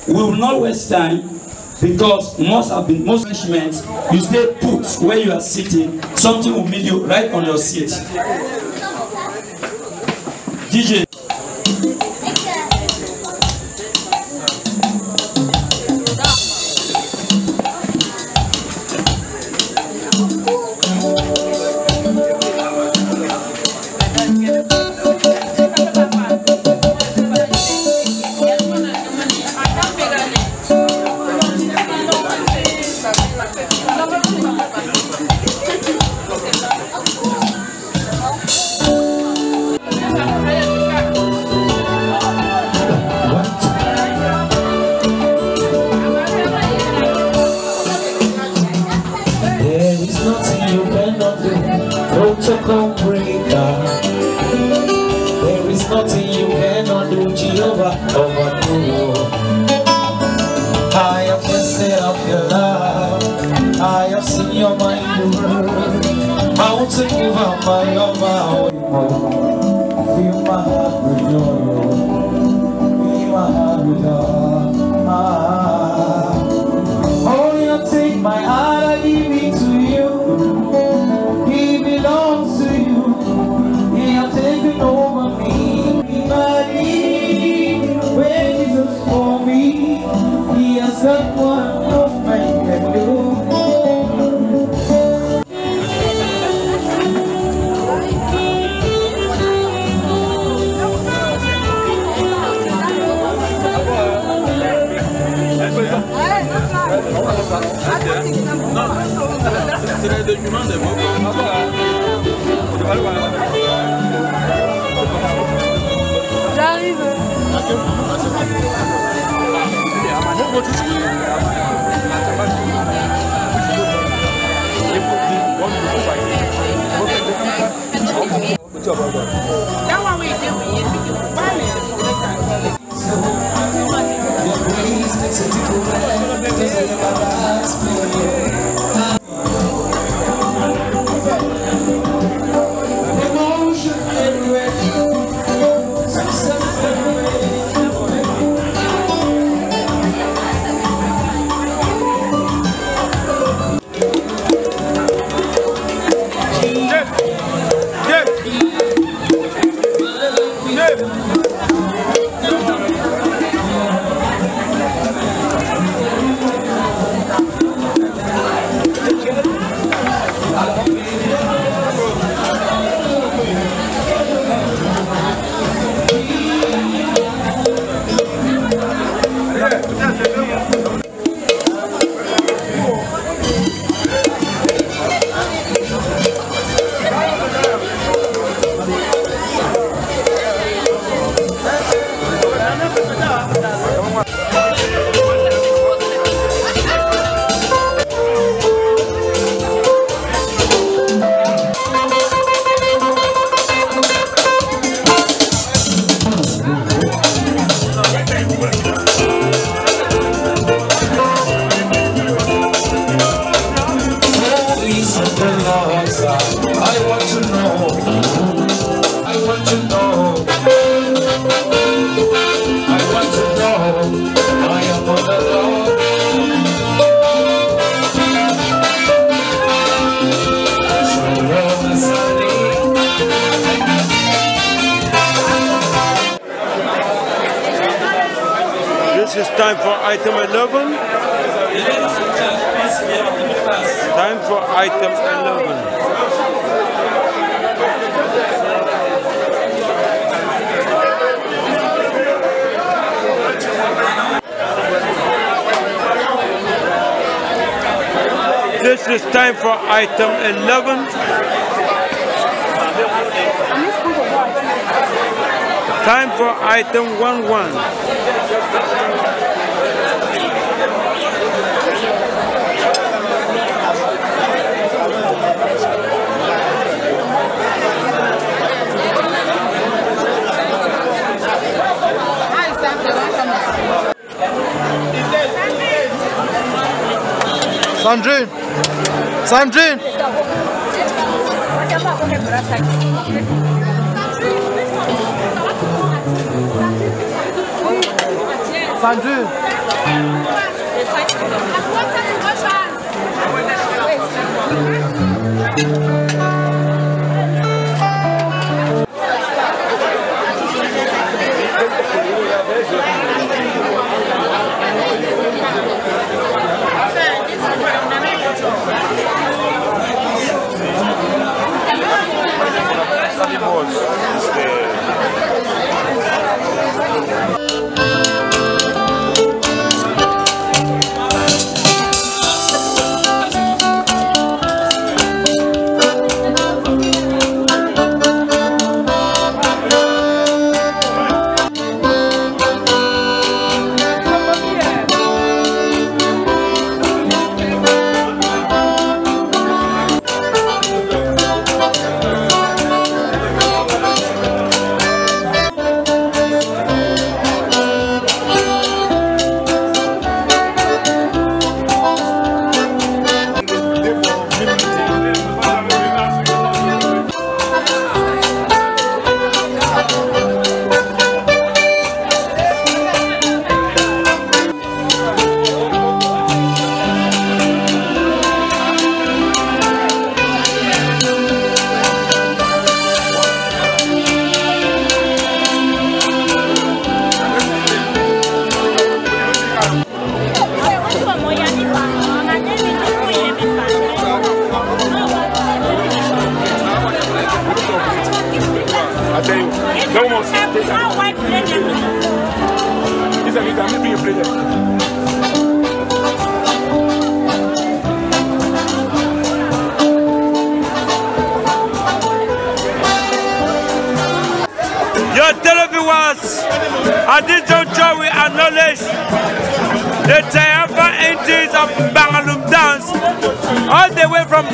We will not waste time because most have been most punishments you stay put where you are sitting something will meet you right on your seat. Dj Samjin! From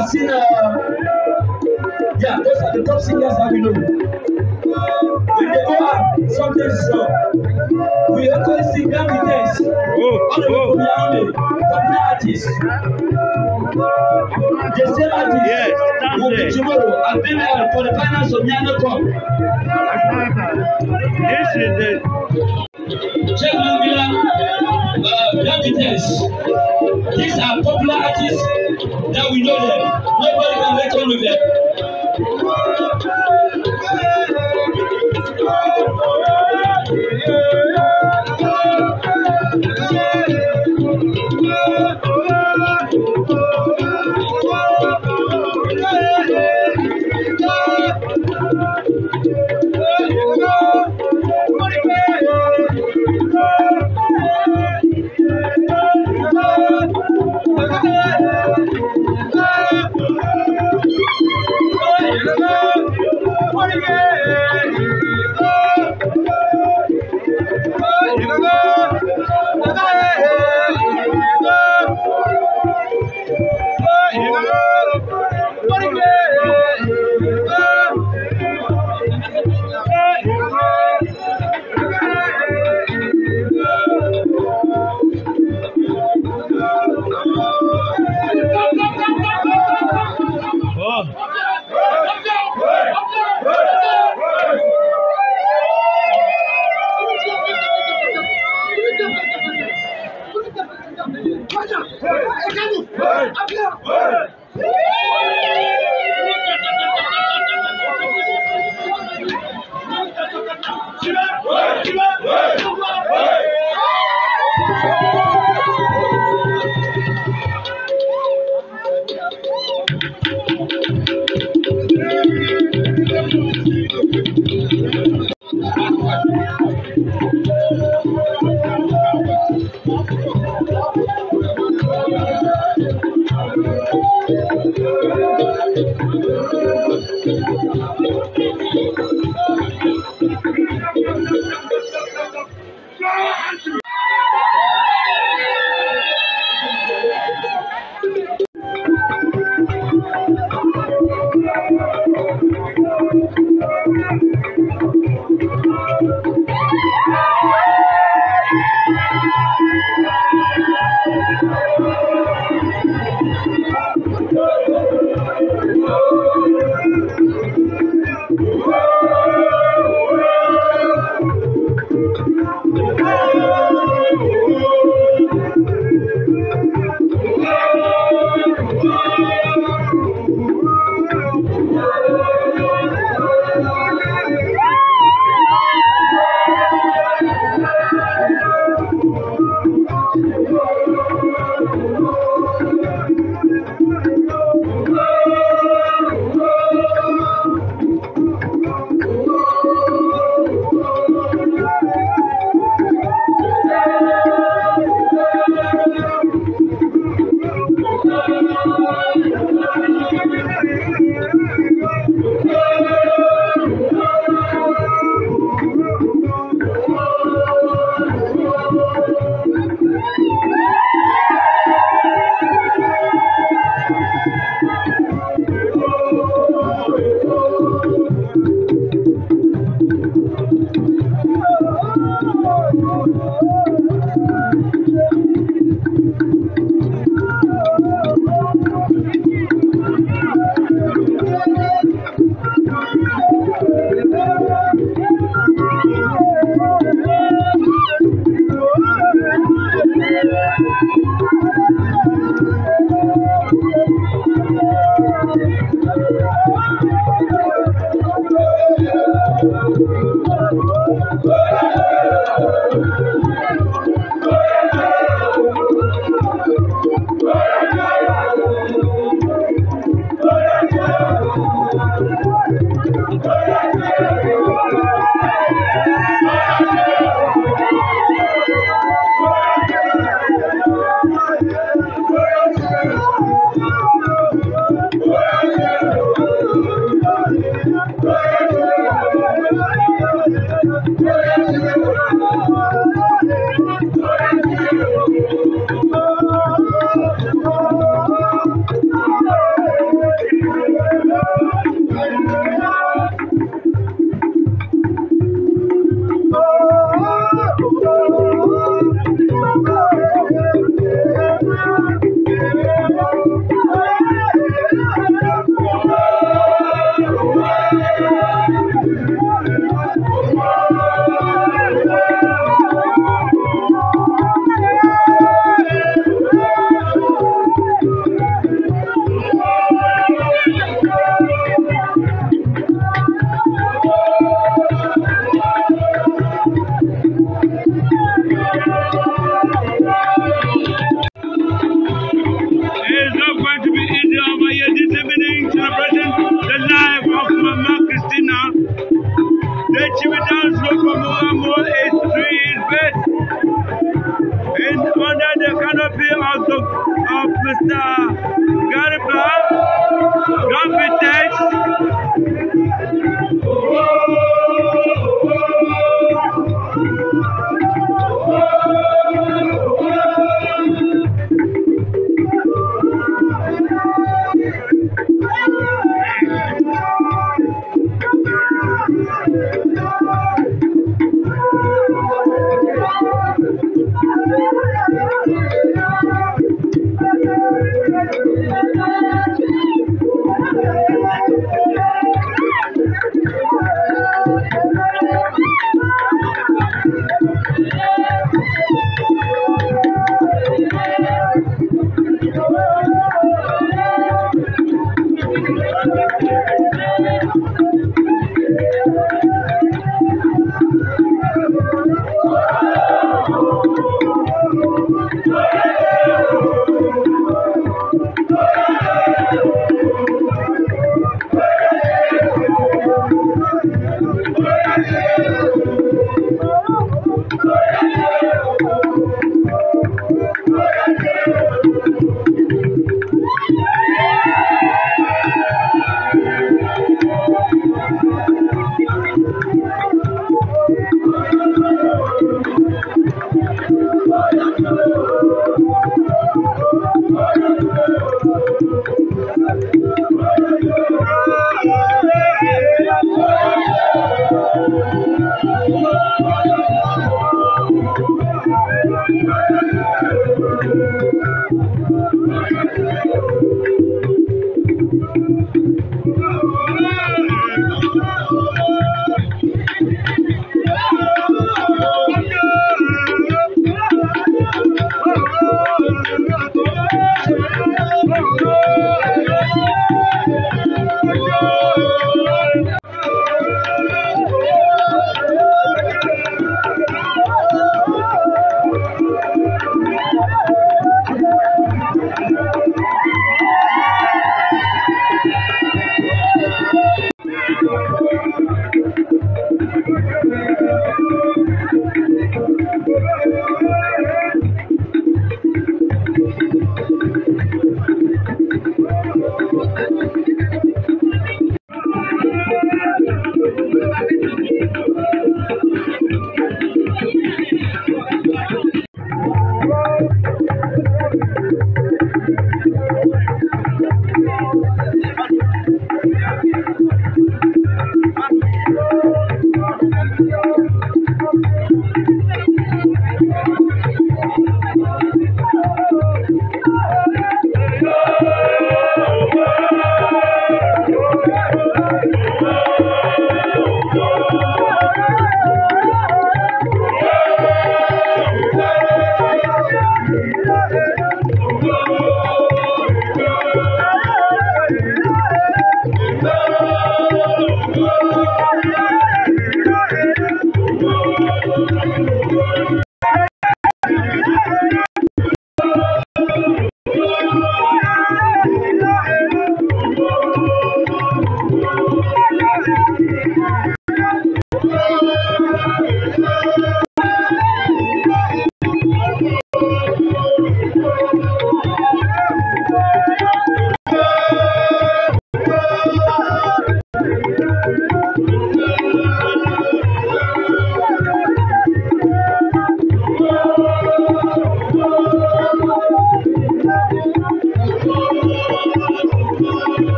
have yeah, those are the top singers that we know. We they go out, something is. We actually sing them with us. All the people oh. around me, popular artists. The same artist yes, will be tomorrow at BML for the finals of Nyano Cup. This is it. Check out Mila, uh, These are popular artists that we know them. that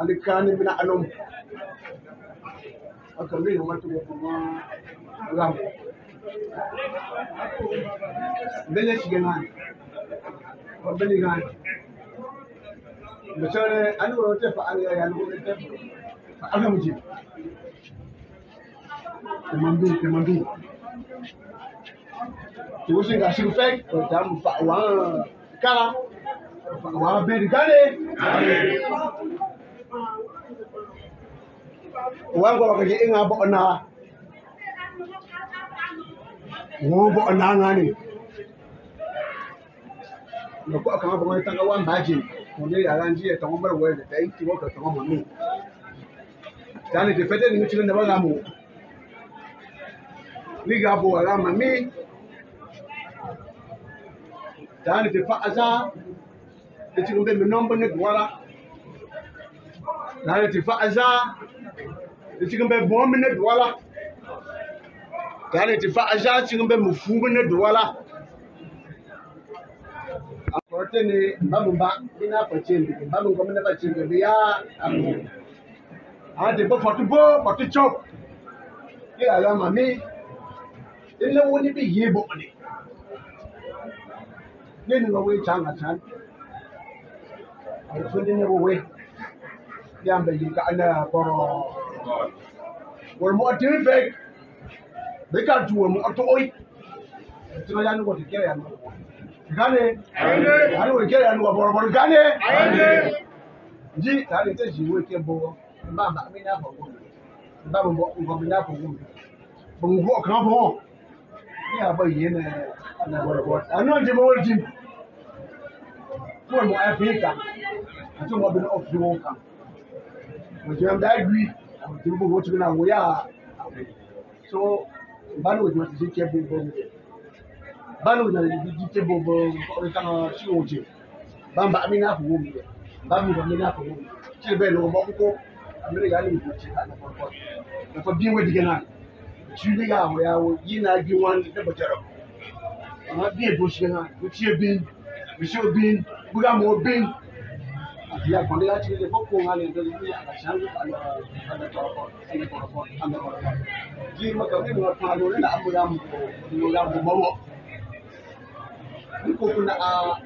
alikani bin alum. Haka zai mata da kuma ram. Dan ya shiga nan babban ne nan mutane an lura wata fa'ala ya ya lura ta fa'ala mu ji kemandu kemandu tí ó ṣe gàṣirò fẹ́ ọ̀dà mu fa àwọn kára. Àwọn abẹ́rẹ́ gálẹ̀. wan ko ko inga bo na wo bo na na ni. No ko ka ba ngai tanga wan baji ko ne ya ranji e tanga bar wele dai ti wo tanga mo ni dan de fete ni chi ne ba ga mo ni ga bo ala ma mi dan de fa aza ti ngi be nombe ne wala nare ti fa'aza cikin bai buwan mi na duwala. Nare ti fa'aza cikin bai mufu mi na duwala. A kwarta ne babu ba ina face ne babu kuma na face ne biya a a ti ba fatu bo fatu chok ila la mami ila woni bi yebo ne ne ni? Ga we changa chan a so ne ne we yamba yirka ana boro wor mo tin fe be ka tu wor mo to oi tiro ya nugo ti kere ya no gane ande ari wo kere ya nugo boro boro gane ande ji tari te ji wo ke bo ba ba mi na ko ko ba bo bo ko mi na ko ko bo ngo kan bo ni aba yin na boro boro anon je bo wo ji ko mo afika àti ọmọbìnrin ọ̀fìn wọn kan wòtúmọ̀ dá dùí àwòtúmọ̀ wòtúmọ̀ náà wòyà àwòyè so báni wòtúmọ̀ ti jẹ́ bọ̀bọ̀ báni wòtúmọ̀ ti jẹ́ bọ̀bọ̀ ọ̀rẹ́kàn sí òjè bàbá mi náà fowó mi bàbá mi náà fowó mi kí ni bẹ́ẹ̀ lọ́wọ́ bọ́ kókó àmì rẹ̀ yà ni wòtúmọ̀ ti náà lọ́wọ́ kọ́ ẹ̀fọ́ bí wọ́n dìgẹ́ náà tuli ga awo yawo yi na bi wan ne bɔtɔrɔ ɔmɔ bi ebo si na o Ya, pia kwenye lati ile boku ngali ndio ni akashangu ana ana toropo ile toropo ana toropo ji makabi ni watano na abu ya mbo ni ngambo bomo niko kuna a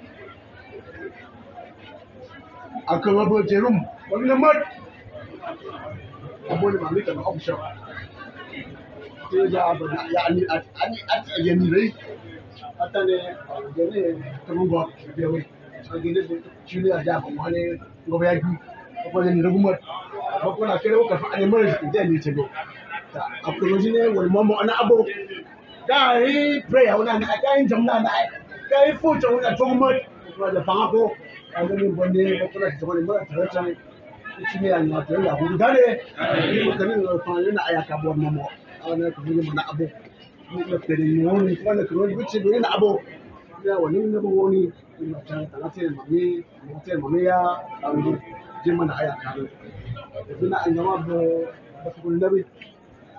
akalabo jerum kwani na mat abone mami kama option ti ja abu na ya ani ati ani ati ajeni rei hata ne jeni tumbo dia wei gele da shi ne a da kuma ne gobe ya bi kuma ne rugumar ba kuma kare ka fa ne mara shi da ne ce do ta apology ne wal mamu ana abo da ri prayer wannan da kai jamna da kai futa wannan to kuma da fa ko ka ga ne bande ba kuma ta wani mara tarata ne shi ne ya na ta ya hudu gane ni ko kanin da fa yana aya ka bo mamu ana ka hudu mana abo ni da kare ni wannan kuma da kare wuce ne na abo ya wani na ba wani mutum talatin ya mame mutum mame ya abu je mana haya kare yanzu na an yama ba ba su kullabe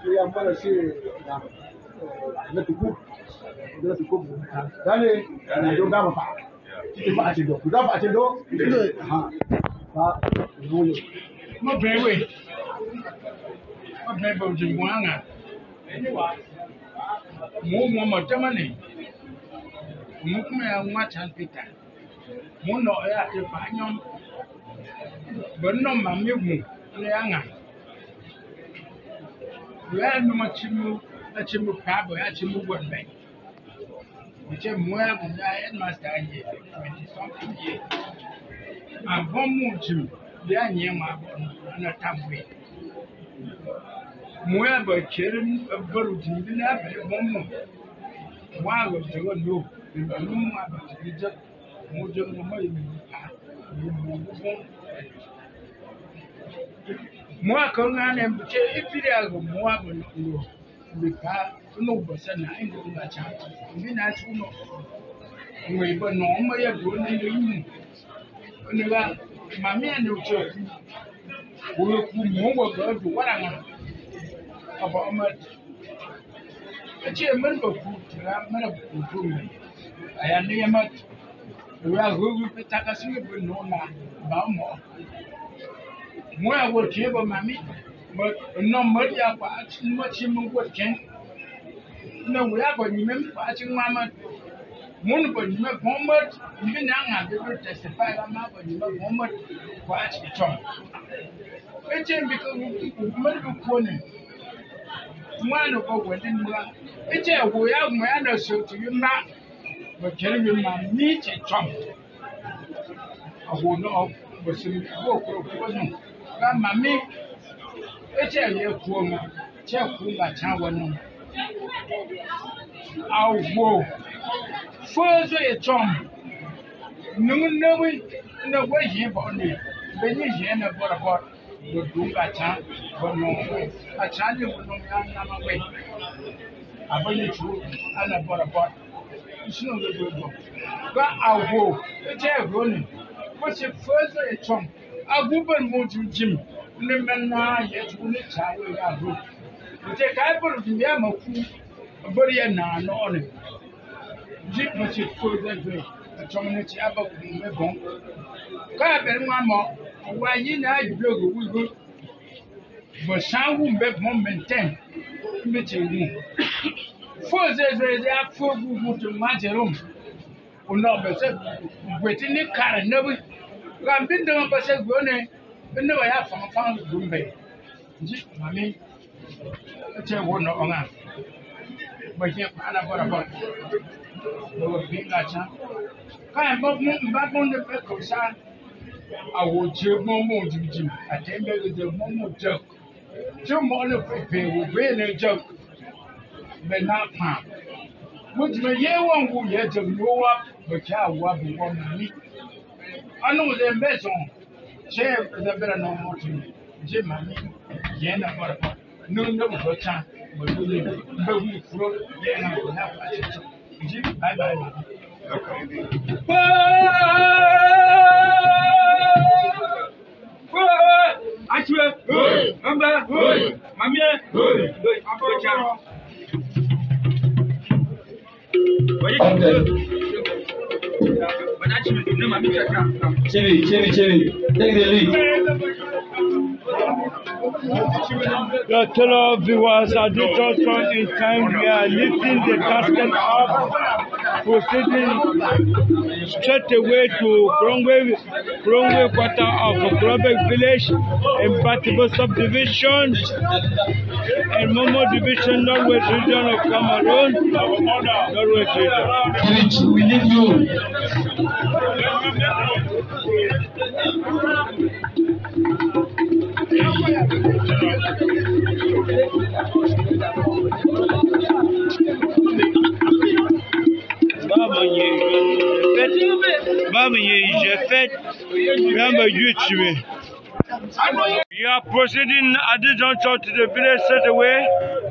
ko ya fara shi da na tuku da su ko dale na do gama fa kike fa a ce do ku da fa a ce do ha ba mu mo bewe mo bebo je mwanga Mu mu mo jamani mukuma ya ŋma chan pita mu nɔ ya te fa nyɔm bɛ nɔ ma mi gu ne ya ŋa ya numa chimu ya chimu paabo ya chimu wɔn bɛ nkyɛn mu ya gu ya headmaster yɛ twenty something years abɔ mu chimu ya nyɛ mu abɔ no ana tam wei mu ya bɛ kyerɛ mu bɛ rutin bi na bɛ bɔ mu mu a bɛ tɛ. Nnuanum abegyagya a wɔde wɔn ayɛ nnipa wɔrebobɔ Mwaka unane mbuche ipiri ago mwabo nukulo Mbipa uno ubasa na ingo unga chati Mbina ati uno Mwaiba no oma ya gona ilo imu Uniwa mamia ni uchoku Uyoku mwongo gado waranga Aba oma Achi ya mwana kutu Mwana kutu mwana aya nema ya hugu pitaka singe bu nona ba mo. Mo ya wo ke ba mami. Mo no mo ya kwa chin mo chin mo ko ken no wo ya ba ni mem pa chin mama mun ba ni me mo. Ni na nga be be testify la ma ba ni me mo kwa chin chom e chen bi ko mo ko ne. Mwana ko wendin mwa e che wo ya mo ya na so tu na wɔkyerɛ mi ma mi kye twam ɔwɔ no ɔbɔsɛm ɔwɔ kuro kuro no ba ma mi ekyɛ yɛ kuro no kyɛ kuro ba kyɛn wɔ no awo fɔzo yɛ twam num nam na wɔyi bɔ ne bɛnyi yɛn na bɔrɔ bɔrɔ dodo ba kyɛn bɔ no akyɛn ne mu no yɛ anam awɛ abɛnyi tuo ana bɔrɔ bɔrɔ iṣẹ́ òdodo ba awo ɛkyɛ ɛhoni wɔsi fɛsɛ ɛtɔm aguban mu tu jim ne mɛna yɛ tu ne kyaare yɛ ado nti kaa bɔl tu yɛ ma ku bɔl yɛ naanɔɔne ji wɔsi fɛsɛ do ɛtɔm ne kyɛ aba ku ne bɔn kaa bɛrɛ mu ama wa yi na ayi bi ogo wugo bɔ san wu bɛ bɔn mɛntɛn ne kyɛ fo zezeze afo gugu tu majerum una bese gweti ni kare nabi gambin da bese gone inda ba ya fama fama gumbe ji mami ce wono onga ba ke ana bara ba do binga cha kan ba mun ba mun da pe ko sa a wo je mo mo jimjim a tembe de mo mo jok je mo le pe pe wo be ne jok mɛna pa wogyina yɛn wɔn wo yɛ gyam yowa bɛkyɛ a wa bɛ wɔ nani ɔno wɔn dɛ mbɛ zɔn kyɛ ɛdɛ bɛrɛ na ɔmo to yi gye mani yɛn na bɔrɔ pa. Ne ne mu bɔ kyan. Bɛ do yɛ bɛ hu kuro yɛn na bɔ na pa kyɛ kyɛ. Gye bye bye. Okay. Chevy, Chevy, Chevy, take the lead. The fellow viewers are just come in time. We are lifting the casket up, proceeding straight away to Brongwe, Brongwe quarter of Grobek village in Batibo subdivision and Momo Division, Norway region of Cameroon, Norway region. We need you. Báwo ni ìjẹ́ fẹ́? Báwo ni? Are proceeding at this juncture to the village straight away.